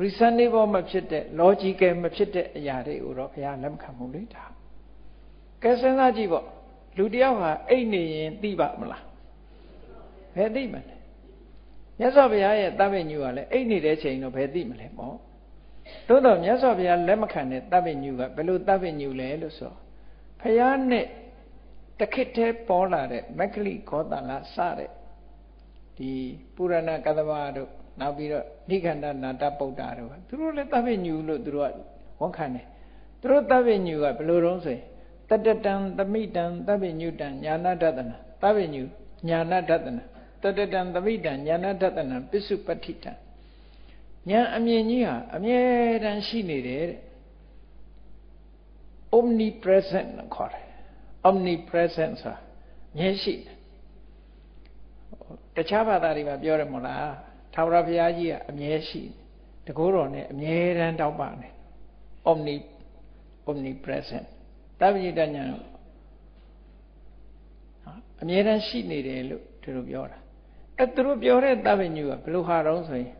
reasonable မဖြစ်တဲ့ logical မဖြစ်တဲ့အရာတွေကိုတော့ဘုရားလက်မခံဘူးလေဒါကဲစဉ်းစားကြည့်ပေါ့လူတယောက်ဟာအိတ်နေရင်သိပါမလားဘယ်သိမလဲမြတ်စွာဘုရားရဲ့တပ်ပညူကလည်းအိတ်နေတဲ့ချိန်တော့ဘယ်သိမလဲပေါ့သို့တော့မြတ်စွာဘုရားလက်မခံတဲ့တပ်ပညူကဘယ်လိုတပ်ပညူလဲလို့ဆိုဘုရားနဲ့ တခိတ္ထဲပေါ်လာတဲ့မက္ခလိခောတလစတဲ့ဒီပုရဏကသဘာတို့နောက်ပြီးတော့နိခန္ဓနာတပုဒ္ဒါတို့သူတို့လည်းတပ်ပညူလို့သူတို့ကဝန်ခံတယ်သူတို့တပ်ပညူကဘယ်လိုတုံးဆိုရင်တတတံသမိတံသဗ္ဗညုတံညာနာတတနာသဗ္ဗညုညာနာတတနာတတတံသမိတံညာနာတတနာပစ္စုပတ္ထိတံညာအမြင်ကြီးဟာအမြဲတမ်းရှိနေတယ်တဲ့ omnipresent လို့ခေါ်တယ် omnipresent ဆိုတာမြဲရှိတယ်တခြားဘာသာတွေမှာပြောတယ်မို့လားထာဝရဘုရားကြီးကအမြဲရှိတကိုးတော်နဲ့အမြဲတမ်းတောက်ပါနေ omni omnipresent တပ္ပိတညာအမြဲတမ်းရှိနေတယ်လို့သူတို့ပြောတာအဲသူတို့ပြောတဲ့တပ္ပိညုကဘယ်လိုဟာတော့ဆိုရင်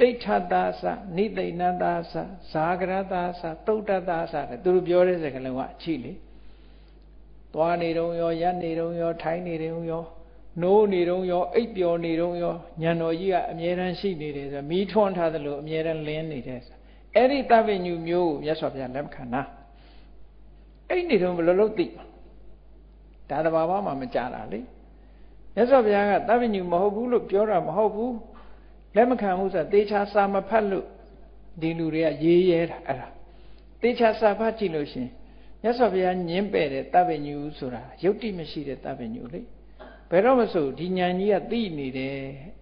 တိဋ္ဌတာသနိသိဏတာသဇာဂရတာသသုတ်တတာသတဲ့သူတို့ပြောတဲ့စကားလုံးကအချိလေသွားနေတုံရောရက်နေတုံရောထိုင်းနေတုံရောနိုးနေတုံရောအိပ်ပျော်နေတုံရောညံတော်ကြီးကအမြဲတမ်းရှိနေတယ်ဆိုမီးထွန်းထားသလိုအမြဲတမ်းလင်းနေတယ်ဆိုအဲ့ဒီတပ္ပညုမျိုးကိုမြတ်စွာဘုရားလက်မခံတာအဲ့နေတုံဘယ်လိုလုပ်သိဒါတဘာဝမှမကြတာလေမြတ်စွာဘုရားကတပ္ပညုမဟုတ်ဘူးလို့ပြောတာမဟုတ်ဘူး လက်မခံဘူးဆိုတာသေချာစာမဖတ်လို့ဒီလူတွေကရေးရဲတာအဲ့ဒါသေချာစာဖတ်ကြည့်လို့ရှင်မြတ်စွာဘုရားညင်းပယ်တဲ့တပ္ပညုဆိုတာယုတ်တိမရှိတဲ့တပ္ပညုလေဘယ်တော့မဆိုဒီဉာဏ်ကြီးကသိနေတယ်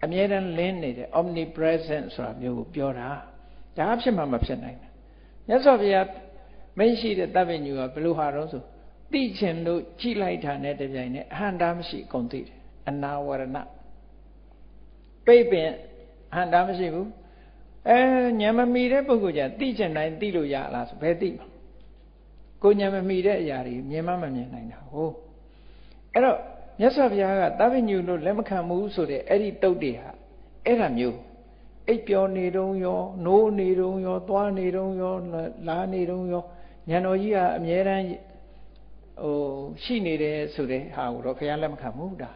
အမြဲတမ်းလင်းနေတယ် omnipresent ဆိုတာမျိုးကိုပြောတာဒါအဖြစ်မှမဖြစ်နိုင်ဘူးမြတ်စွာဘုရားမရှိတဲ့တပ္ပညုကဘယ်လိုဟာတော့ဆိုသိချင်လို့ကြိလိုက်တာနဲ့တပြိုင်နက်အဟန္တာမရှိအကုန်သိတယ်အနာဝရဏပိတ်ပင်အ ဟန္တာမရှိဘူးအဲညံမမီတဲ့ပုဂ္ဂိုလ်じゃသိချင်တိုင်းသိလို့ရလားဆိုဘယ်သိမှာကိုညံမမီတဲ့အရာတွေမြင်မှမမြင်နိုင်တာဟုတ်အဲ့တော့မြတ်စွာဘုရားကတပ္ပညုလို့လက်မခံဘူးဆိုတဲ့အဲ့ဒီတုတ်တွေဟာအဲ့ဒါမျိုးအိပ်ပျော်နေတုံရောနိုးနေတုံရောသွားနေတုံရောလာနေတုံရောညံတော်ကြီးကအမြဲတမ်းဟိုရှိနေတယ်ဆိုတဲ့ဟာကိုတော့ဘုရားလက်မခံဘူးဒါ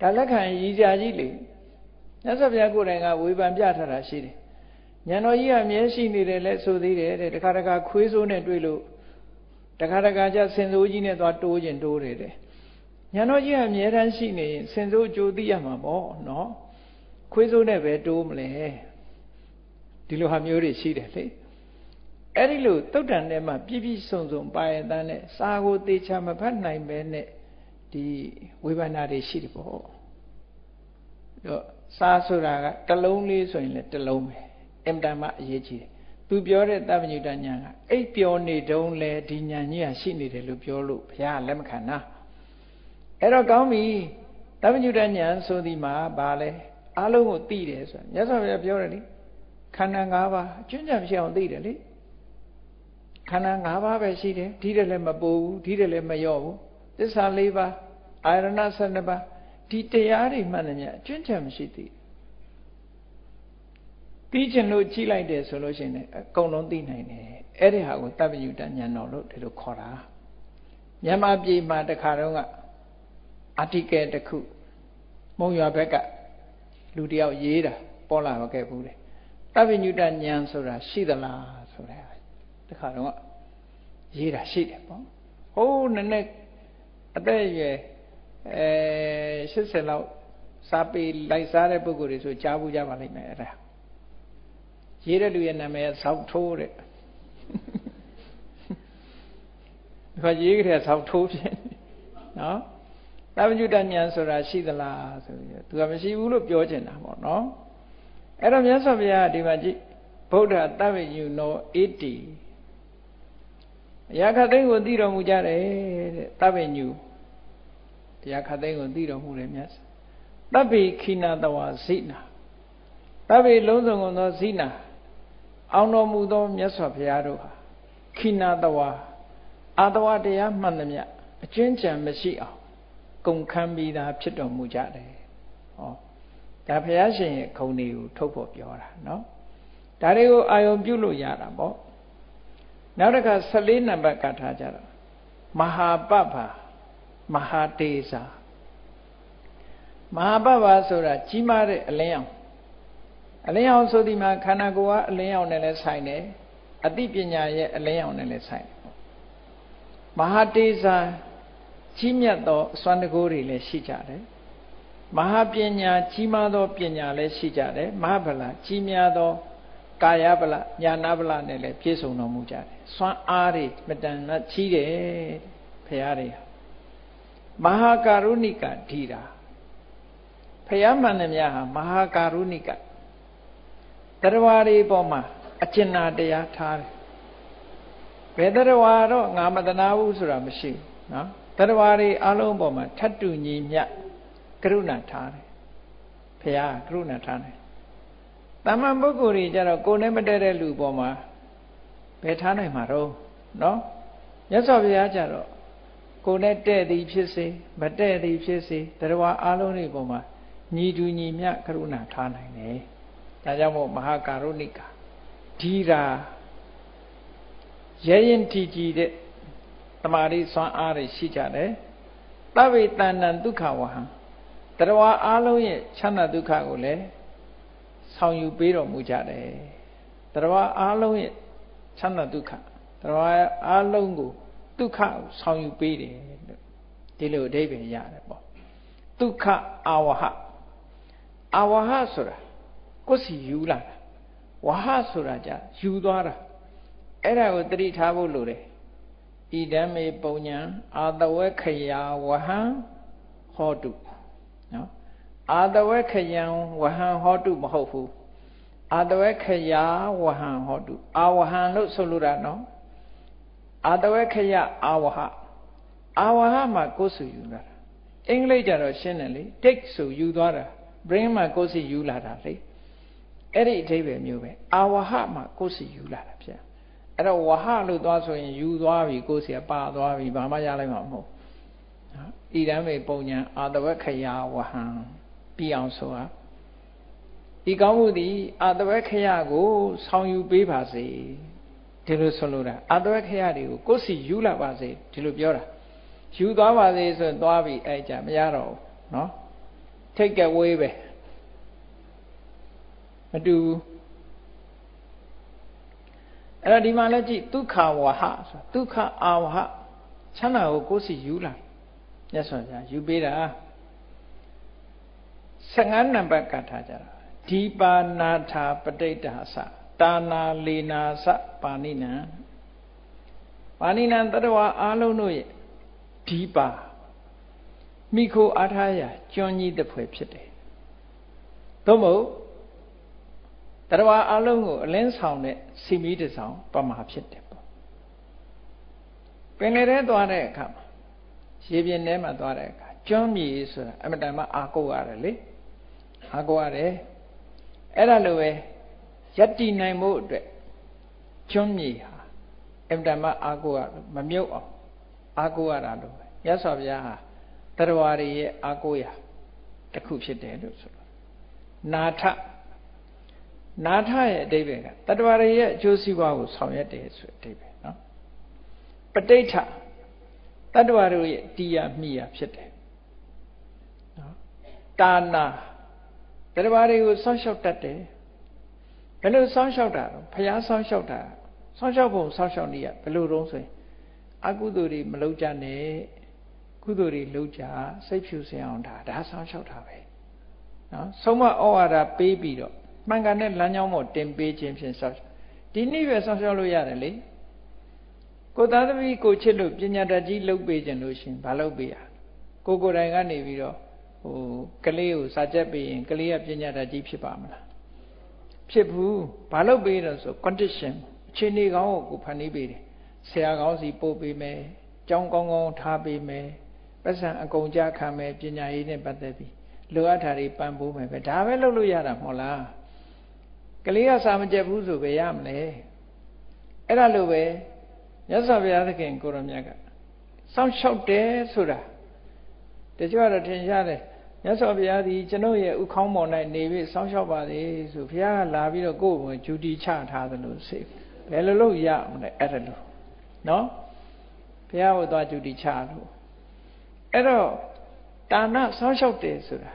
ဒါလက်ခံရည်ကြကြီးလေ မြတ်စွာဘုရားကိုယ်တိုင်ကဝေဖန်ပြထားတာရှိတယ်ညံတော်ကြီးကအမြဲရှိနေတယ်လဲဆိုသေးတယ်တဲ့တခါတခါခွေးစိုးနဲ့တွေ့လို့တခါတခါကျဆင်စိုးကြီးနဲ့သွားတိုးကျင်တိုးတယ်တဲ့ညာတော်ကြီးကအမြဲတမ်းရှိနေရင်စင်စိုးအကျိုးသိရမှာပေါ့နော်ခွေးစိုးနဲ့ပဲတိုးမလဲဒီလိုဟာမျိုးတွေရှိတယ်လေအဲ့ဒီလိုတုတ်တန်ထဲမှာပြည့်ပြည့်စုံစုံပါရတဲ့နဲ့စာကိုသေချာမဖတ်နိုင်ပဲနဲ့ဒီဝေဘာနာတွေရှိတယ်ပေါ့တော့ စာဆိုတာကတလုံးလေးဆိုရင်လည်းတလုံးပဲအင်တန်မှအရေးကြီးတယ်သူပြောတဲ့တပ္ပညုတညာကအိပ်ပျော်နေတုံးလဲဒီညာကြီးကရှိနေတယ်လို့ပြောလို့ဘုရားလက်မခံတာအဲ့တော့ကောင်းပြီတပ္ပညုတဉာဏ်ဆိုဒီမှာဘာလဲအလုံးကိုသိတယ်ဆိုတာမြတ်စွာဘုရားပြောတယ်လေခန္ဓာ၅ပါးအကျွမ်းကြံဖြစ်အောင်သိတယ်လေခန္ဓာ၅ပါးပဲရှိတယ်ဒီတဲ့လည်းမပိုဘူးဒီတဲ့လည်းမလျော့ဘူးသစ္စာ၄ပါးအာရဏ12ပါး ဒီတရားတွေမှန်တယ်မြတ်အကျွမ်းကြံမရှိသေးပြီးချင်လို့ကြည့်လိုက်တယ်ဆိုလို့ရှိရင်အကုန်လုံးသိနိုင်တယ်အဲ့ဒီဟာကိုတပ္ပညုတဉာဏ်တော်လို့ဒီလိုခေါ်တာမြန်မာပြည်မှာတခါတော့က article တစ်ခုမုံရွာဘက်ကလူတယောက်ရေးတာပေါ်လာခဲ့ဘူးလေတပ္ပညုတဉာဏ်ဆိုတာရှိသလားဆိုတဲ့တခါတော့ရေးတာရှိတယ်ပေါ့ဟိုးနည်းနည်းအသက်အရွယ် အဲ80လောက်စားပေလိုက်စားတဲ့ပုဂ္ဂိုလ်တွေဆိုကြားဘူးကြပါလိမ့်မယ်အဲ့ဒါရေးတဲ့လူရဲ့နာမည်ဆောက်ထိုးတဲ့ဒီကရေးကြတဲ့ဆောက်ထိုးဖြစ်နော်သဗ္ဗညုတဉာဏ်ဆိုတာရှိသလားဆိုပြီးသူကမရှိဘူးလို့ပြောချင်တာပေါ့နော်အဲ့တော့မြတ်စွာဘုရားဒီမှာကြည့်ဗုဒ္ဓသဗ္ဗညုနောဣတိတရားခသိန်းကိုသိတော်မူကြတယ်တဲ့သဗ္ဗညု တရားခသိန်းကိုသိတော်မူတယ်မြတ်သဗ္ဗေခိနာတဝါဇိနာသဗ္ဗေလုံးစုံကုန်သောဇိနာအောင်တော်မူသောမြတ်စွာဘုရားတို့ဟာခိနာတဝါအာတဝတရားမှန်သမျှအကျဉ်းချံမရှိအောင်ကုန်ခန်းပြီးသားဖြစ်တော်မူကြတယ်ဟောဒါဘုရားရှင်ရဲ့ခုံတွေကိုထုတ်ဖို့ပြောတာနော်ဒါတွေကိုအာယုံပြုလို့ရတာပေါ့နောက်တစ်ခါ14နံပါတ်ကထားကြတော့မဟာပပ္ပ မဟာတေစာမဟာပပ္ပဆိုတာကြီးမားတဲ့အလင်းအောင်အလင်းအောင်ဆိုဒီမှာခန္ဓာကိုယ်ကအလင်းအောင်နဲ့လည်းဆိုင်တယ်အသိပညာရဲ့အလင်းအောင်နဲ့လည်းဆိုင်တယ်မဟာတေစာကြီးမြတ်သောအစွမ်းတကိုးတွေလည်းရှိကြတယ်မဟာပညာကြီးမားသောပညာလည်းရှိကြတယ်မဟာဗလာကြီးများသောကာယဗလာညာနာဗလာနဲ့လည်းပြည့်စုံတော်မူကြတယ်စွမ်းအားတွေမတန်နဲ့ကြီးတယ်ဖရာတွေ မဟာကာရုဏိကဓိတာဖရာမှန်သမျှဟာမဟာကာရုဏိကတရားဝါတွေပေါ်မှာအကျဉ်းနာတရားထားတယ်ဘယ်တရဝါတော့ငါမတနာဘူးဆိုတာမရှိဘူးနော်တရဝါတွေအလုံးပေါ်မှာထတ်တူညီမြတ်ကရုဏာထားတယ်ဖရာကရုဏာထားတယ်တမန်ပုဂ္ဂိုလ်တွေကြတော့ကိုယ်နဲ့မတည့်တဲ့လူပေါ်မှာဘယ်ထားနိုင်မှာတော့နော်မြတ်စွာဘုရားကြတော့ ကိုယ်နဲ့တဲ့သည်ဖြစ်စေမတဲ့သည်ဖြစ်စေတရဝါအလုံးတွေပေါ်မှာညီတူညီမျှကရုဏာထားနိုင်တယ်ဒါကြောင့်မို့မဟာကာရုဏိကာဒီရာရဲရင်ထီကြည်တဲ့တမာရီစွမ်းအားတွေရှိကြတယ်တဗ္ဗေတဏ္ဏဒုက္ခဝဟံတရဝါအလုံးရဲ့ချမ်းသာဒုက္ခကိုလည်းဆောင်ယူပေးတော်မူကြတယ်တရဝါအလုံးရဲ့ချမ်းသာဒုက္ခတရဝါအလုံးကို ဒုက္ခကိုဆောင်ယူပေးတယ်လို့ဒီလိုအဓိပ္ပာယ်ရတယ်ပေါ့ဒုက္ခအာဝဟအာဝဟဆိုတာကိုယ်စီယူလာတာဝဟဆိုတာじゃယူသွားတာအဲ့ဒါကိုတတိထားဖို့လိုတယ်ဣဒံမေပုံညာအာတဝေခယာဝဟံဟောတုနော်အာတဝေခယံဝဟံဟောတုမဟုတ်ဘူးအာတဝေခယာဝဟံဟောတုအာဝဟံလို့ဆိုလိုတာနော် အာတဝေခယအာဝဟအာဝဟမှာကိုယ်စုယူလာတာအင်္ဂလိပ်ကျတော့ရှင်းတယ်လေ take ဆိုယူသွားတာ brain မှာကိုယ်စီယူလာတာလေအဲ့ဒီအဓိပ္ပာယ်မျိုးပဲအာဝဟမှာကိုယ်စီယူလာတာဖြစ်အဲ့တော့ဝဟလို့သွားဆိုရင်ယူသွားပြီကိုယ်စီပါသွားပြီဘာမှရလိုက်မှာမဟုတ်ဣဒံမေပုံညာအာတဝခယာဝဟံပြီးအောင်ဆိုတာဒီကောင်းမှုသည်အာတဝခယကို ဆောင်ယူပေးပါစေ ဒီလိုဆိုလိုတာအာတဝခယတွေကိုကိုယ်စီယူလာပါစေဒီလိုပြောတာယူသွားပါစေဆိုရင်သွားပြီအဲ့ကြမရတော့ဘူးเนาะ take away ပဲမတူဘူးအဲ့တော့ဒီမှာလည်းကြည့်ဒုက္ခဝဟဆိုဒုက္ခအာဝဟချမ်းသာကိုကိုယ်စီယူလာမြတ်စွာဘုရားယူပေးတာ15နံပါတ်ကထားကြတာဒီပါနာထာပဋိတ္တာသ တာနာလေနာသပါဏိနံပါဏိနံတတဝအာလုံးတို့ရဲ့ဒီပါမိခိုအားထားရာကျွမ်းကြီးတစ်ဖွဲ့ဖြစ်တယ်သို့မဟုတ်တရဝါအလုံးကိုအလင်းဆောင်တဲ့စီမီးတစ်ဆောင်ပမာဖြစ်တယ်ပေါ့ပင်လေထဲသွားတဲ့အခါမှာရေပြင်ထဲမှာသွားတဲ့အခါကျွမ်းမြေဆိုတာအမတန်မှအာကိုရတယ်လေအာကိုရတယ်အဲ့ဒါလိုပဲ ယက်တီနိုင်မှုအတွက်ကျွမ်းမြေဟာအမတန်မှအာကိုရမမြုပ်အောင်အာကိုရတာလို့ပဲရသော်ဗျာဟာတရဝါတွေရဲ့အာကိုရာတစ်ခုဖြစ်တယ်လို့ဆိုတော့နာထနာထရဲ့အတိပ္ပယ်ကတတဝါတွေရဲ့အကျိုးစီးပွားကိုဆောင်ရွက်တယ်ဆိုအတိပ္ပယ်နော်ပဋိဋ္ဌတတ္တဝါတို့ရဲ့တရားမိရာဖြစ်တယ်နော်တာနာတတဝါတွေကိုစောင့်ရှောက်တတ်တယ် ဘယ်လိုစောင့်ရှောက်တာတော့ဖျားစောင့်ရှောက်တာစောင့်ရှောက်ပုံစောင့်ရှောက်နည်းကဘယ်လိုတုံးဆိုရင်အကုသိုလ်တွေမလုပ်ကြနဲ့ကုသိုလ်တွေလုပ်ကြစိတ်ဖြူစင်အောင်ဒါဒါဆောင်းလျှောက်တာပဲနော်ဆုံးမဩဝါဒပေးပြီးတော့မှန်ကန်တဲ့လမ်းကြောင်းပေါ်တင်ပေးခြင်းဖြင့်ဆောက်ဒီနေ့ပဲဆောင်းလျှောက်လို့ရတယ်လေကိုသားသမီးကိုချစ်လို့ပညာတတ်ကြီးလုပ်ပေးခြင်းလို့ရှင်ဘာလုပ်ပေးရကိုကိုယ်တိုင်ကနေပြီးတော့ဟိုကလေးကိုစာချက်ပေးရင်ကလေးကပညာတတ်ကြီးဖြစ်ပါမလား ဖြစ်ဘူးဘာလုပ်ပေးတော့ဆို condition အခြေအနေကောင်းကိုကိုဖန်တီးပေးတယ်ဆရာကောင်းစီပို့ပေးမယ်ကြောင်းကောင်းကောင်းထားပေးမယ်ပတ်စံအကုန်ကြခံမယ်ပညာရေးနဲ့ပတ်သက်ပြီးလိုအပ်တာတွေပံ့ပိုးမယ်ပဲဒါပဲလုပ်လို့ရတာမဟုတ်လားကလေးကစာမကြက်ဘူးဆိုပဲရမလဲအဲ့ဒါလိုပဲမြတ်စွာဘုရားသခင်ကိုရမြတ်ကစောင့်ရှောက်တယ်ဆိုတာတချို့ကတော့ထင်ရှားတယ် မြတ်စွာဘုရားဒီကျွန်ုပ်ရဲ့ဥခေါင်းပေါ်၌နေပြီးစောင့်ရှောက်ပါလေဆိုဘုရားကလာပြီးတော့ကိုယ့်ကိုဂျူတီချထားသလိုစိတ်ဘယ်လိုလုပ်ရမလဲအဲ့ဒါလိုနော်ဘုရားကိုသွားဂျူတီချလို့အဲ့တော့တာဏဆောင်းလျှောက်တယ်ဆိုတာ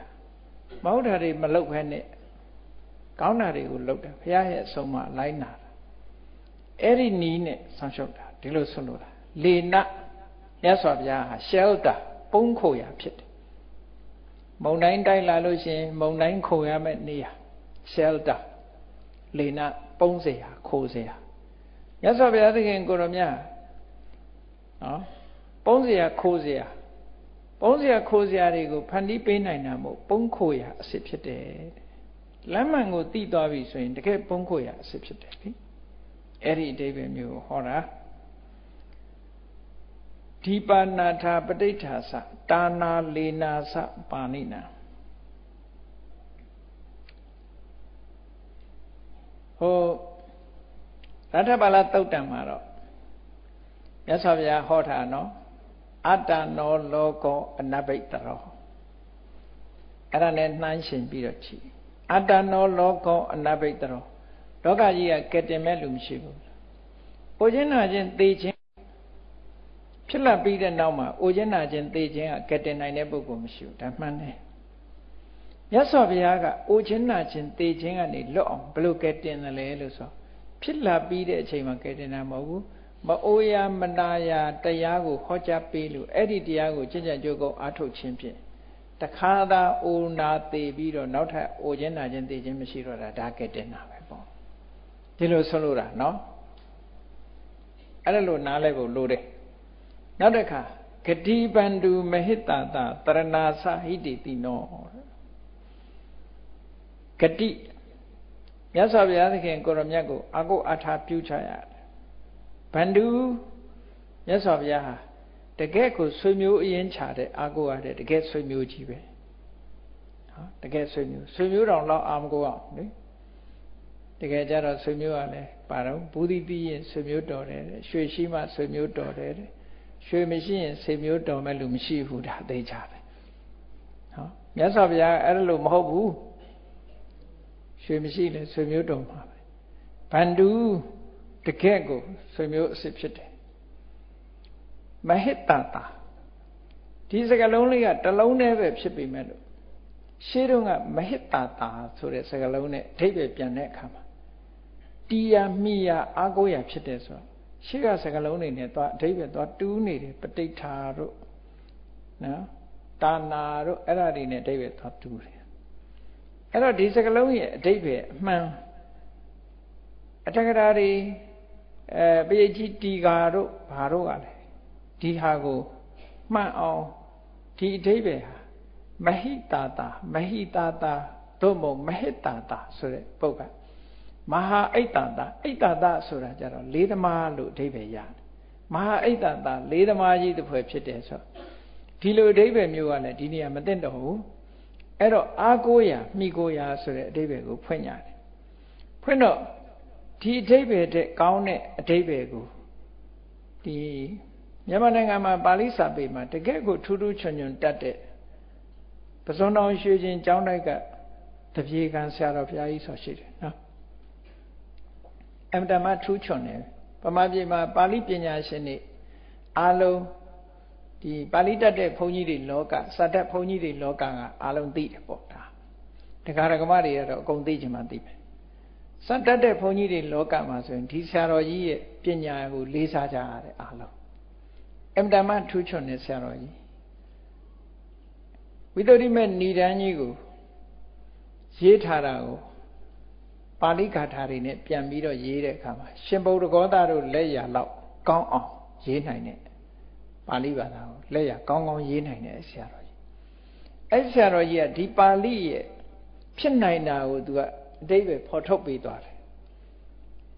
မဟုတ်တာတွေမလုပ်ခဲနဲ့ကောင်းတာတွေကိုလုပ်တယ်ဘုရားရဲ့အဆုံးအမလိုက်နာတာအဲ့ဒီနီးနဲ့ဆောင်းလျှောက်တာဒီလိုဆွလို့တာလေနမြတ်စွာဘုရားဟာ shelter ပုံခိုရာဖြစ်တယ် မုန်တိုင်းတိုက်လာလို့ရှင်မုန်တိုင်းခုံရမယ့်နေရာ shelter လေနာပုံးစရာခိုးစရာရသော်ဘုရားသခင်ကိုရမြနော်ပုံးစရာခိုးစရာပုံးစရာခိုးစရာတွေကိုဖန်တီးပေးနိုင်တာမို့ပုံးခိုးရာအစ်စ်ဖြစ်တယ်လမ်းမှန်ကိုတိသွားပြီဆိုရင်တကယ်ပုံးခိုးရာအစ်စ်ဖြစ်တယ်လေအဲ့ဒီအတိပ္ပယ်မျိုးဟောတာ ဒီပါဏာထာပဋိဋ္ဌာစတာနာလေနာစပါဏိနာဟိုရထပါဠတုတ်တံမှာတော့မြတ်စွာဘုရားဟောတာနော်အတ္တနောလောကောအနဘိတရောအဲ့ဒါနဲ့နှိုင်းရှင်ပြီးတော့ကြည့်အတ္တနောလောကောအနဘိတရောလောကကြီးကကဲတင်မဲ့လူမရှိဘူး။အိုခြင်းနာခြင်းသေခြင်း ဖြစ်လာပြီးတဲ့နောက်မှာအိုခြင်းနာခြင်းသေခြင်းကကဲတင်နိုင်တဲ့ပုဂ္ဂိုလ်မရှိဘူးဒါမှန်တယ်။မြတ်စွာဘုရားကအိုခြင်းနာခြင်းသေခြင်းကနေလွတ်အောင်ဘယ်လိုကဲတင်တယ်လဲလို့ဆိုဖြစ်လာပြီးတဲ့အချိန်မှာကဲတင်တာမဟုတ်ဘူး။မအိုရမနာရတရားကိုဟောကြားပေးလို့အဲ့ဒီတရားကိုကြင်ကြံကြိုးကုပ်အားထုတ်ခြင်းဖြင့်တခါသာအိုနာသေးပြီးတော့နောက်ထပ်အိုခြင်းနာခြင်းသေခြင်းမရှိတော့တာဒါကဲတင်တာပဲပေါ့ဒီလိုဆိုလို့တာနော်အဲ့ဒါလို့နားလဲဖို့လိုတယ် နောက်တစ်ခါဂတိပန္တုမဟိတတာတရဏာသဟိတိတိနောဂတိမြတ်စွာဘုရားသခင်ကိုရမြတ်ကိုအကုအထာပြုချရတယ်ဗန္ဓုမြတ်စွာဘုရားဟာတကယ်ကိုဆွေမျိုးအရင်ခြာတဲ့အာကိုရတဲ့တကယ်ဆွေမျိုးကြီးပဲဟောတကယ်ဆွေမျိုးဆွေမျိုးတော်လောက်အာမကိုအောင်လေတကယ်ကြတော့ဆွေမျိုးကလည်းပါတော့ဘူးတိတိရင်ဆွေမျိုးတော်တယ်ရွှေရှိမှဆွေမျိုးတော်တယ် ရွှေမရှိရင်ဆွေမျိုးတော်မဲ့လူမရှိဘူးဒါသိကြတယ်ဟောမြတ်စွာဘုရားအဲ့လိုမဟုတ်ဘူးရွှေမရှိလဲဆွေမျိုးတော်မှာပဲဗန္ဓုတကယ့်ကိုဆွေမျိုးအစ်စ်ဖြစ်တယ်မဟိတတာဒီစကားလုံးလေးကတလုံးတည်းပဲဖြစ်ပေမဲ့လို့ရှင်းတော့ကမဟိတတာဆိုတဲ့စကားလုံးနဲ့အဓိပ္ပာယ်ပြန်တဲ့အခါမှာတီးရမိရအာကိုရဖြစ်တယ်ဆိုတော့ ရှေ့ကစကားလုံးတွေနဲ့သွားအဓိပ္ပာယ်သွားတူးနေတယ်ပဋိဋ္ဌာတို့နော်တာနာတို့အဲ့ဒါတွေနဲ့အဓိပ္ပာယ်သွားတူးတယ်အဲ့တော့ဒီစကားလုံးရဲ့အဓိပ္ပာယ်အမှန်အတက္ကရာတွေအဲပရိကြီးတီကာတို့ဘာတို့ကလည်းဒီဟာကိုမှန်အောင်ဒီအဓိပ္ပာယ်ဟာမဟိတာတာမဟိတာတာသို့မဟုတ်မဟိတာတာဆိုတဲ့ပုဂ္ဂိုလ် မဟာအိတ်တတာအိတ်တတာဆိုတာကြတော့လေးသမားလို့အဓိပ္ပာယ်ရတယ်မဟာအိတ်တတာလေးသမားကြီးတစ်ဖွဲ့ဖြစ်တယ်ဆိုဒီလိုအဓိပ္ပာယ်မျိုးကလည်းဒီနေရာမသိတော့ဘူးအဲ့တော့အာကိုရာမိကိုရာဆိုတဲ့အဓိပ္ပာယ်ကိုဖွင့်ရတယ်ဖွင့်တော့ဒီအဓိပ္ပာယ်တဲ့ကောင်းတဲ့အဓိပ္ပာယ်ကိုဒီမြန်မာနိုင်ငံမှာပါဠိစာပေမှာတကယ့်ကိုထူးထူးချွန်ချွန်တတ်တဲ့ပဇွန်တော်ရွှေချင်းကျောင်းတိုက်ကတပြေကံဆရာတော်ဘုရားကြီးဆိုရှိတယ်နော် အမတမထူးချွန်တယ်ပမာပြေမှာပါဠိပညာရှင်တွေအားလုံးဒီပါဠိတတ်တဲ့ဘုန်းကြီးတွေလောကစတတ်ဘုန်းကြီးတွေလောကကအားလုံးသိတယ်ပေါ့ဒါတရားဓမ္မတွေကတော့အကုန်သိချင်မှသိမယ်စတတ်တဲ့ဘုန်းကြီးတွေလောကမှာဆိုရင်ဒီဆရာတော်ကြီးရဲ့ပညာကိုလေးစားကြရတယ်အားလုံးအမတမထူးချွန်တဲ့ဆရာတော်ကြီးဝိသုဒ္ဓိမဲ့ဏိဒန်းကြီးကိုရေးထားတာကို ပါဠိဂါထာတွေနဲ့ပြန်ပြီးတော့ရေးတဲ့အခါမှာရှင်ဗုဒ္ဓဂောသားတို့လက်ရလောက်ကောင်းအောင်ရေးနိုင်တဲ့ပါဠိဘာသာကိုလက်ရကောင်းကောင်းရေးနိုင်တဲ့ဆရာတော်ကြီးအဲ့ဆရာတော်ကြီးကဒီပါဠိရဲ့ဖြစ်နိုင်တာကိုသူကအတိတ်ပဲဖော်ထုတ်ပေးသွားတယ်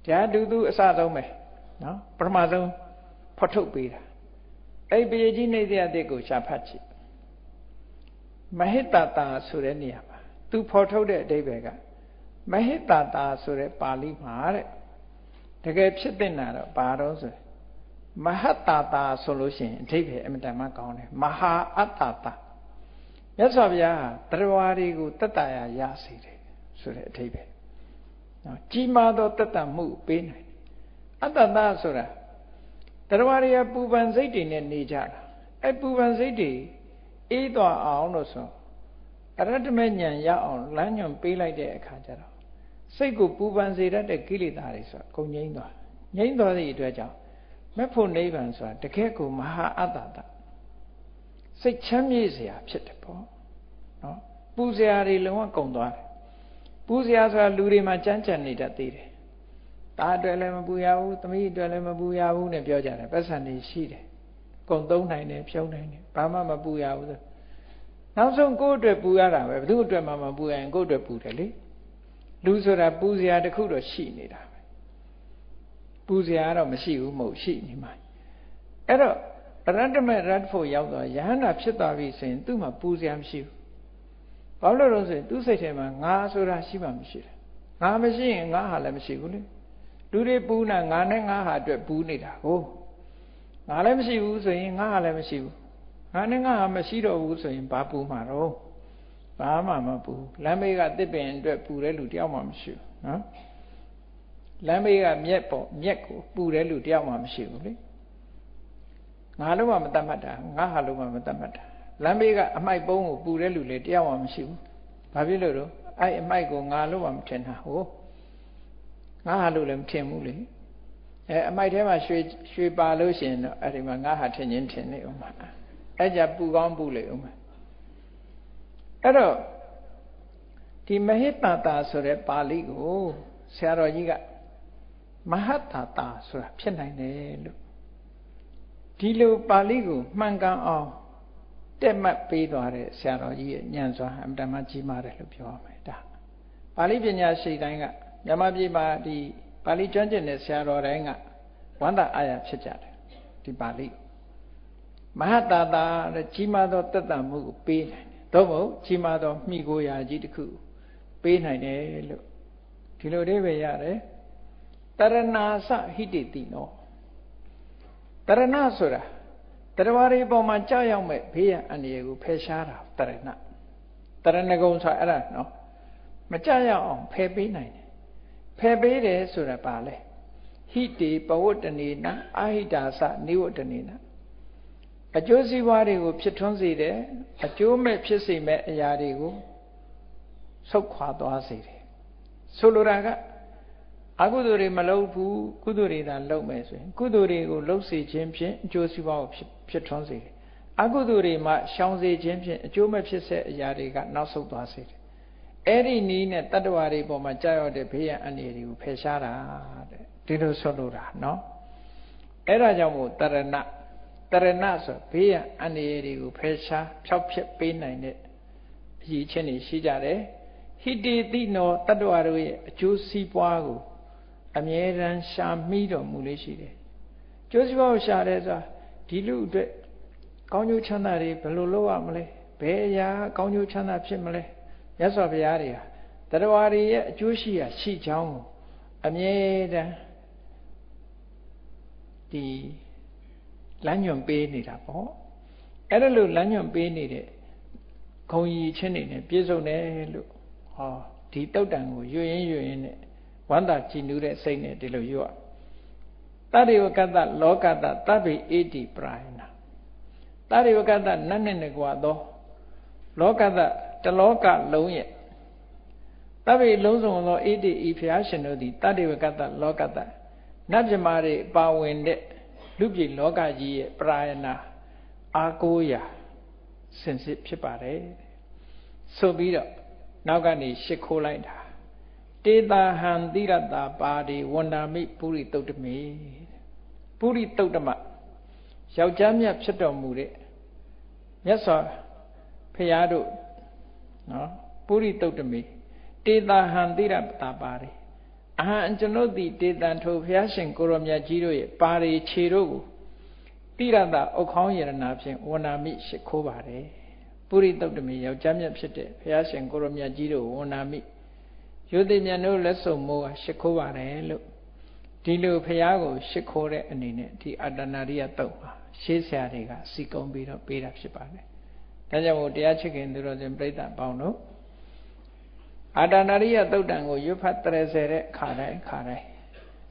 ဒါတူသူအစဆုံးပဲနော်ပထမဆုံးဖော်ထုတ်ပေးတာအဲ့ပေကြီးနေတဲ့အတဲ့ကိုရှာဖတ်ကြည့်မဟိတတာဆိုတဲ့နေရာမှာသူဖော်ထုတ်တဲ့အတိတ်ပဲက မဟိတတာဆိုတဲ့ပါဠိမှာတဲ့တကယ်ဖြစ်တဲ့နာတော့ဘာတော့ဆိုမဟတတာဆိုလို့ရှိရင်အဓိပ္ပာယ်အမြဲတမ်းကောင်းတယ်မဟာအတ္တတာမြတ်စွာဘုရားတရားတွေကိုတတ္တရာရစေတယ်ဆိုတဲ့အဓိပ္ပာယ်နော်ကြီးမားသောတတ္တမှုပေးနိုင်တယ်အတ္တတာဆိုတာတရားတွေကပူပန်စိတ်တွေနဲ့နေကြတာအဲပူပန်စိတ်တွေအေးသွားအောင်လို့ဆိုအရတ္တမေဉဏ်ရအောင်လမ်းညွန်ပေးလိုက်တဲ့အခါကျတော့ စိတ်ကိုပူပန်စေတတ်တဲ့ကိလေသာတွေဆိုတာကုန်ငြိမ့်သွားငြိမ့်သွားသည့်အတွက်ကြောင့်မဖို့နိဗ္ဗာန်ဆိုတာတကယ်ကိုမဟာအတ္တတစိတ်ချမ်းမြေ့စရာဖြစ်တယ်ပေါ့နော်ပူစရာတွေလုံးဝကုန်သွားတယ်ပူစရာဆိုတာလူတွေမှာကြမ်းကြမ်းနေတတ်သေးတယ်ဒါအတွက်လည်းမပူရဘူးသမီးအတွက်လည်းမပူရဘူးနဲ့ပြောကြတယ်ပတ်စံနေရှိတယ်ကုန်သုံးနိုင်တယ်ဖြုံးနိုင်တယ်ဘာမှမပူရဘူးဆိုနောက်ဆုံးကိုယ့်အတွက်ပူရတာပဲဘယ်သူအတွက်မှမပူရရင်ကိုယ့်အတွက်ပူတယ်လေ လူဆိုတာပူစရာတစ်ခုတော့ရှိနေတာပဲပူစရာတော့မရှိဘူးမဟုတ်ရှိနေမှာအဲ့တော့ရတ္တမေရတ္တဖို့ရောက်သွားယဟန္တာဖြစ်သွားပြီဆိုရင်သူ့မှာပူစရာမရှိဘူးဘာလို့လဲဆိုရင်သူ့စိတ်ထဲမှာငါဆိုတာရှိမှမရှိတယ်ငါမရှိရင်ငါဟာလည်းမရှိဘူးလေလူတွေပူနာငါနဲ့ငါဟာအတွက်ပူနေတာကိုငါလည်းမရှိဘူးဆိုရင်ငါဟာလည်းမရှိဘူးငါနဲ့ငါဟာမရှိတော့ဘူးဆိုရင်ဘာပူမှာတော့ ဘာမှမပူလမ်းမေးကတစ်ပင်အတွက်ပူတဲ့လူတယောက်မှမရှိဘူးနော်လမ်းမေးကမြက်ပေါ့မြက်ကိုပူတဲ့လူတယောက်မှမရှိဘူးလေငါလုံးဝမတတ်မှတ်တာငါဟာလုံးဝမတတ်မှတ်တာလမ်းဘေးကအမိုက်ပုံးကိုပူတဲ့လူလေတယောက်မှမရှိဘူးဘာဖြစ်လို့တော့အဲ့အမိုက်ကိုငါလုံးဝမထင်တာဟိုငါဟာလို့လည်းမထင်ဘူးလေအဲအမိုက်ထဲမှာရွှေရွှေပါလို့ရှိရင်တော့အဲ့ဒီမှာငါဟာထင်ချင်းထင်နေဦးမှာအဲ့ကြပူကောင်းပူလေဦးမှာ အဲ့တော့ဒီမဟိတတာဆိုတဲ့ပါဠိကိုဆရာတော်ကြီးကမဟတတာဆိုတာဖြစ်နိုင်တယ်လို့ဒီလိုပါဠိကိုမှန်ကန်အောင်တက်မှတ်ပေးသွားတဲ့ဆရာတော်ကြီးရဲ့ဉာဏ်စွာအမှန်တမ်းကြီးမားတယ်လို့ပြောရမယ်ဒါပါဠိပညာရှိတိုင်းကမြန်မာပြည်မှာဒီပါဠိကျွမ်းကျင်တဲ့ဆရာတော်တိုင်းကဝန္တာအာရဖြစ်ကြတယ်ဒီပါဠိမဟာတာတာတဲ့ကြီးမားသောတက်တံမှုကိုပေးနိုင်တယ် သို့မဟုတ်ကြီးမားသောမိကိုရာကြီးတစ်ခုပေးနိုင်တယ်လို့ဒီလိုအိဗယ်ရတယ်တရဏာစဟိတိတိနောတရဏဆိုတာတရားတွေပေါ်မှာကြောက်ရောက်မဲ့ဘေးရန်အန္တရာယ်ကိုဖယ်ရှားတာတရဏတရဏဂုံဆိုအဲ့ဒါနော်မကြောက်ရောက်အောင်ဖယ်ပေးနိုင်တယ်ဖယ်ပေးတယ်ဆိုတာပါလဲဟိတေပဝတ္တနေနအာဟိတာစနိဝတ္တနေန အကျိုးစီးပွားတွေကိုဖြစ်ထွန်းစေတယ်အကျိုးမဲ့ဖြစ်စေမဲ့အရာတွေကိုဆုတ်ခွာသွားစေတယ်ဆိုလိုတာကအကုသိုလ်တွေမလုပ်ဘူးကုသိုလ်တွေသာလုပ်မယ်ဆိုရင်ကုသိုလ်တွေကိုလုပ်စေခြင်းဖြင့်အကျိုးစီးပွားကိုဖြစ်ဖြစ်ထွန်းစေတယ်အကုသိုလ်တွေမှရှောင်စေခြင်းဖြင့်အကျိုးမဖြစ်တဲ့အရာတွေကနောက်ဆုတ်သွားစေတယ်အဲ့ဒီနည်းနဲ့တတ္တဝါတွေပေါ်မှာကြာရောက်တဲ့ဘေးရန်အန္တရာယ်တွေကိုဖယ်ရှားတာတဲ့ဒီလိုဆိုလိုတာနော်အဲ့ဒါကြောင့်မို့တရဏ တရဏဆိုဘေးရန်အန္တရာယ်တွေကိုဖယ်ရှားဖျောက်ဖျက်ပေးနိုင်တဲ့အရေးချင်းတွေရှိကြတယ်ဟိတေတိနောတတ္တဝါတို့ရဲ့အကျိုးစီးပွားကိုအမြဲတမ်းရှာမိတော်မူလေးရှိတယ်ကျိုးစပွားကိုရှာတယ်ဆိုတာဒီလူအတွက်ကောင်းကျိုးချမ်းသာတွေဘယ်လိုလုပ်ရမလဲဘယ်အရာကောင်းကျိုးချမ်းသာဖြစ်မလဲမြတ်စွာဘုရားတွေဟာတရားတွေရဲ့အကျိုးရှိရာရှိချောင်းကိုအမြဲတမ်းဒီ လမ်းညွန်ပေးနေတာပေါ့အဲ့ဒါလို့လမ်းညွန်ပေးနေတဲ့ဂုံကြီးချင်းနေနဲ့ပြည့်စုံတယ်လို့ဟောဒီတုတ်တန်ကိုရွရင်ရွရင်နဲ့ဝန္တာကြည်နူးတဲ့စိတ်နဲ့ဒီလိုရွတ်တတ္တိဝကတ္တလောကတ္တတဗ္ဗေအေတိပရာယနာတတ္တိဝကတ္တနတ်နဲ့ကွာသောလောကတ္တတလောကလုံးရဲ့တဗ္ဗေလုံးစုံသောအေတိဤဖျားရှင်တို့သည်တတ္တိဝကတ္တလောကတ္တနတ်မြမာတွေပါဝင်တဲ့ လူပြည်လောကကြီးရဲ့ပရာယနာအာကိုးရာစင်စစ်ဖြစ်ပါတယ်ဆိုပြီးတော့နောက်ကနေရှ िख ိုးလိုက်တာတေတာဟံတိရတာပါတိဝန္တာမိပုရိတုတ်တမေပုရိတုတ်တမယောက်ျားမြတ်ဖြစ်တော်မူတဲ့မြတ်စွာဘုရားတို့နော်ပုရိတုတ်တမေတေတာဟံတိရတာပါတိ အဟံကျွန်ုပ်သည်တေတံထိုဘုရားရှင်ကိုရောမြတ်ကြီးတို့ရဲ့ပါရီခြေတို့ကိုတိရတာအုတ်ခေါင်းယရနာဖြင့်ဝန္နာမိရှိခိုးပါတယ်ပုရိတုတ်တမေယောက်ျားမြတ်ဖြစ်တဲ့ဘုရားရှင်ကိုရောမြတ်ကြီးတို့ဝန္နာမိယုတိမြတ်တို့လက်စုံမိုးကရှ िख ိုးပါတယ်လို့ဒီလိုဖះကိုရှ िख ိုးတဲ့အနေနဲ့ဒီအတ္တနာရိယတုတ်ပါရှေးဆရာတွေကစီကုံပြီးတော့ပေးတာဖြစ်ပါတယ်။ဒါကြောင့်မို့တရားချစ်ခင်သူတော်စင်ပြိဿပေါင်းတို့ အာတနာရိယတုတ်တံကိုရွတ်ဖတ်တရစေတဲ့ခါတိုင်းခါတိုင်း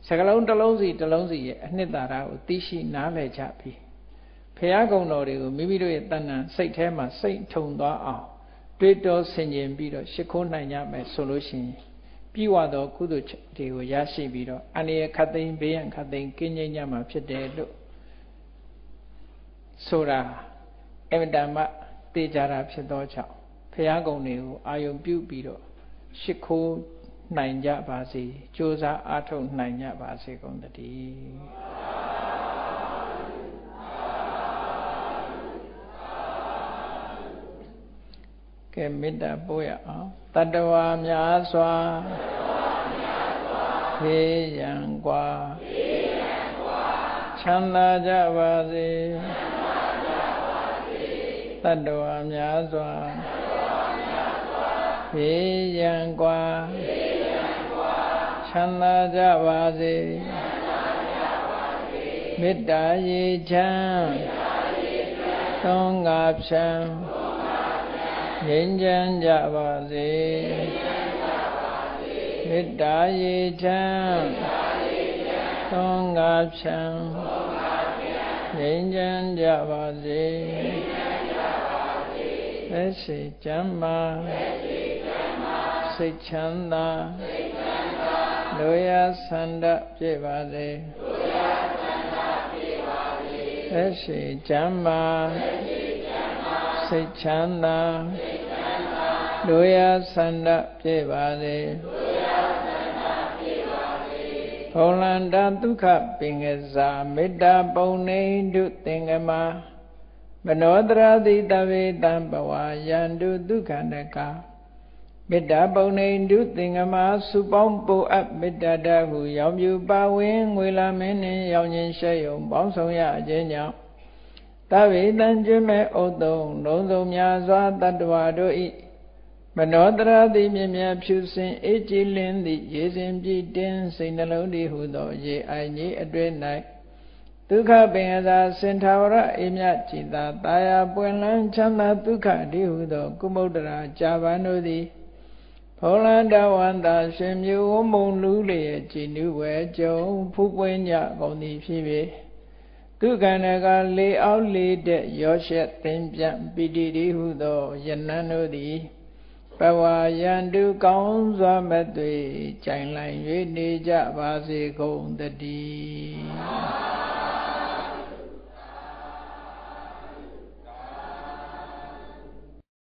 စကလုံးတစ်လုံးစီတစ်လုံးစီရဲ့အနှစ်သာရကိုသိရှိနားလည်ကြပြီးဖះကုံတော်တွေကိုမိမိတို့ရဲ့တဏ္ဍာစိတ်ထဲမှာစိတ်ထုံသွားအောင်တွေးတောဆင်ခြင်ပြီးတော့ရှ िख ိုးနိုင်ကြမယ်ဆိုလို့ရှိရင်ပြီးဝသောကုသိုလ်တွေကိုရရှိပြီးတော့အန္တရာယ်ခတ်သိမ်းဘေးရန်ခတ်သိမ်းကင်းငြိမ်းကြမှာဖြစ်တယ်လို့ဆိုတာအမတန်မှတေကြတာဖြစ်သောကြောင့်ဖះကုံတွေကိုအာယုံပြုပြီးတော့ ရှ िख ိုးနိုင်ကြပါစေကြိုးစားအားထုတ်နိုင်ကြပါစေကုန်တည်းကဲမေတ္တာပို့ရအောင်တတဝါများစွာဖေးရန်กว่าချမ်းသာကြပါစေချမ်းသာ တတ္တဝါများစွာ ဘေးရန်กว่าချမ်းသာကြပါစေမေတ္တာရေချမ်းသုံးငါဖြံငြိမ်းချမ်းကြပါစေမေတ္တာရေချမ်းသုံးငါဖြံငြိမ်းချမ်းကြပါစေသက်ရှိကျမ်း မာစိတ်ချမ်းသာလူရဆန္ဒပြည့်ပါစေသက်ရှိကျမ်းမာစိတ်ချမ်းသာလူရဆန္ဒပြည့်ပါစေဘုံလန္တာဒုက္ခပင်ကစားမေတ္တာပုံနေတုသင်္ကမမနောတရာတိတဝေတံဘဝယန္တုဒုက္ခန္တကာ မေတ္တာပုံနေတုသင်္ကမစုပေါင်းပူအပ်မေတ္တာတဟုရောင်ပြူပါဝင်ငွေလာမင်းနှင့်ရောင်ခြင်းရှဲယုံပေါင်းဆောင်ရခြင်းကြောင့်တဝေတံကျွမဲ့ဥတုံလုံးစုံများစွာတတ္တဝါတို့ဤမနောတရာတိမြမြဖြူစင်အေးကြည်လင်းသည့်ရေစဉ်ပြည့်တင်းစိတ်နှလုံးတည်ဟုသော ရေအိုင်ကြီးအတွင်း၌ဒုက္ခပင်သာစင်ထာဝရအေမြจิตာတာယာပွင့်လန်းချမ်းသာဒုက္ခတည်ဟုသော ကုမုဒ္ဒရာကြာပန်တို့သည် ဘောလန္တဝန္တာရှင်မျိုးဝမုံလူလျက်ကြည်နုဝဲကြုံဖူးပွင့်ကြကုန်သည်ဖြစ်၍ဒုက္ခနကလေအောက်လေတဲ့ရောရှက်သင်ပြန့်ပိတိတိဟုသောယနန်းတို့သည်ဘဝယံတုကောင်းစွာမသွေကြိုင်လိုက်၍နေကြပါစေကုန်တည်း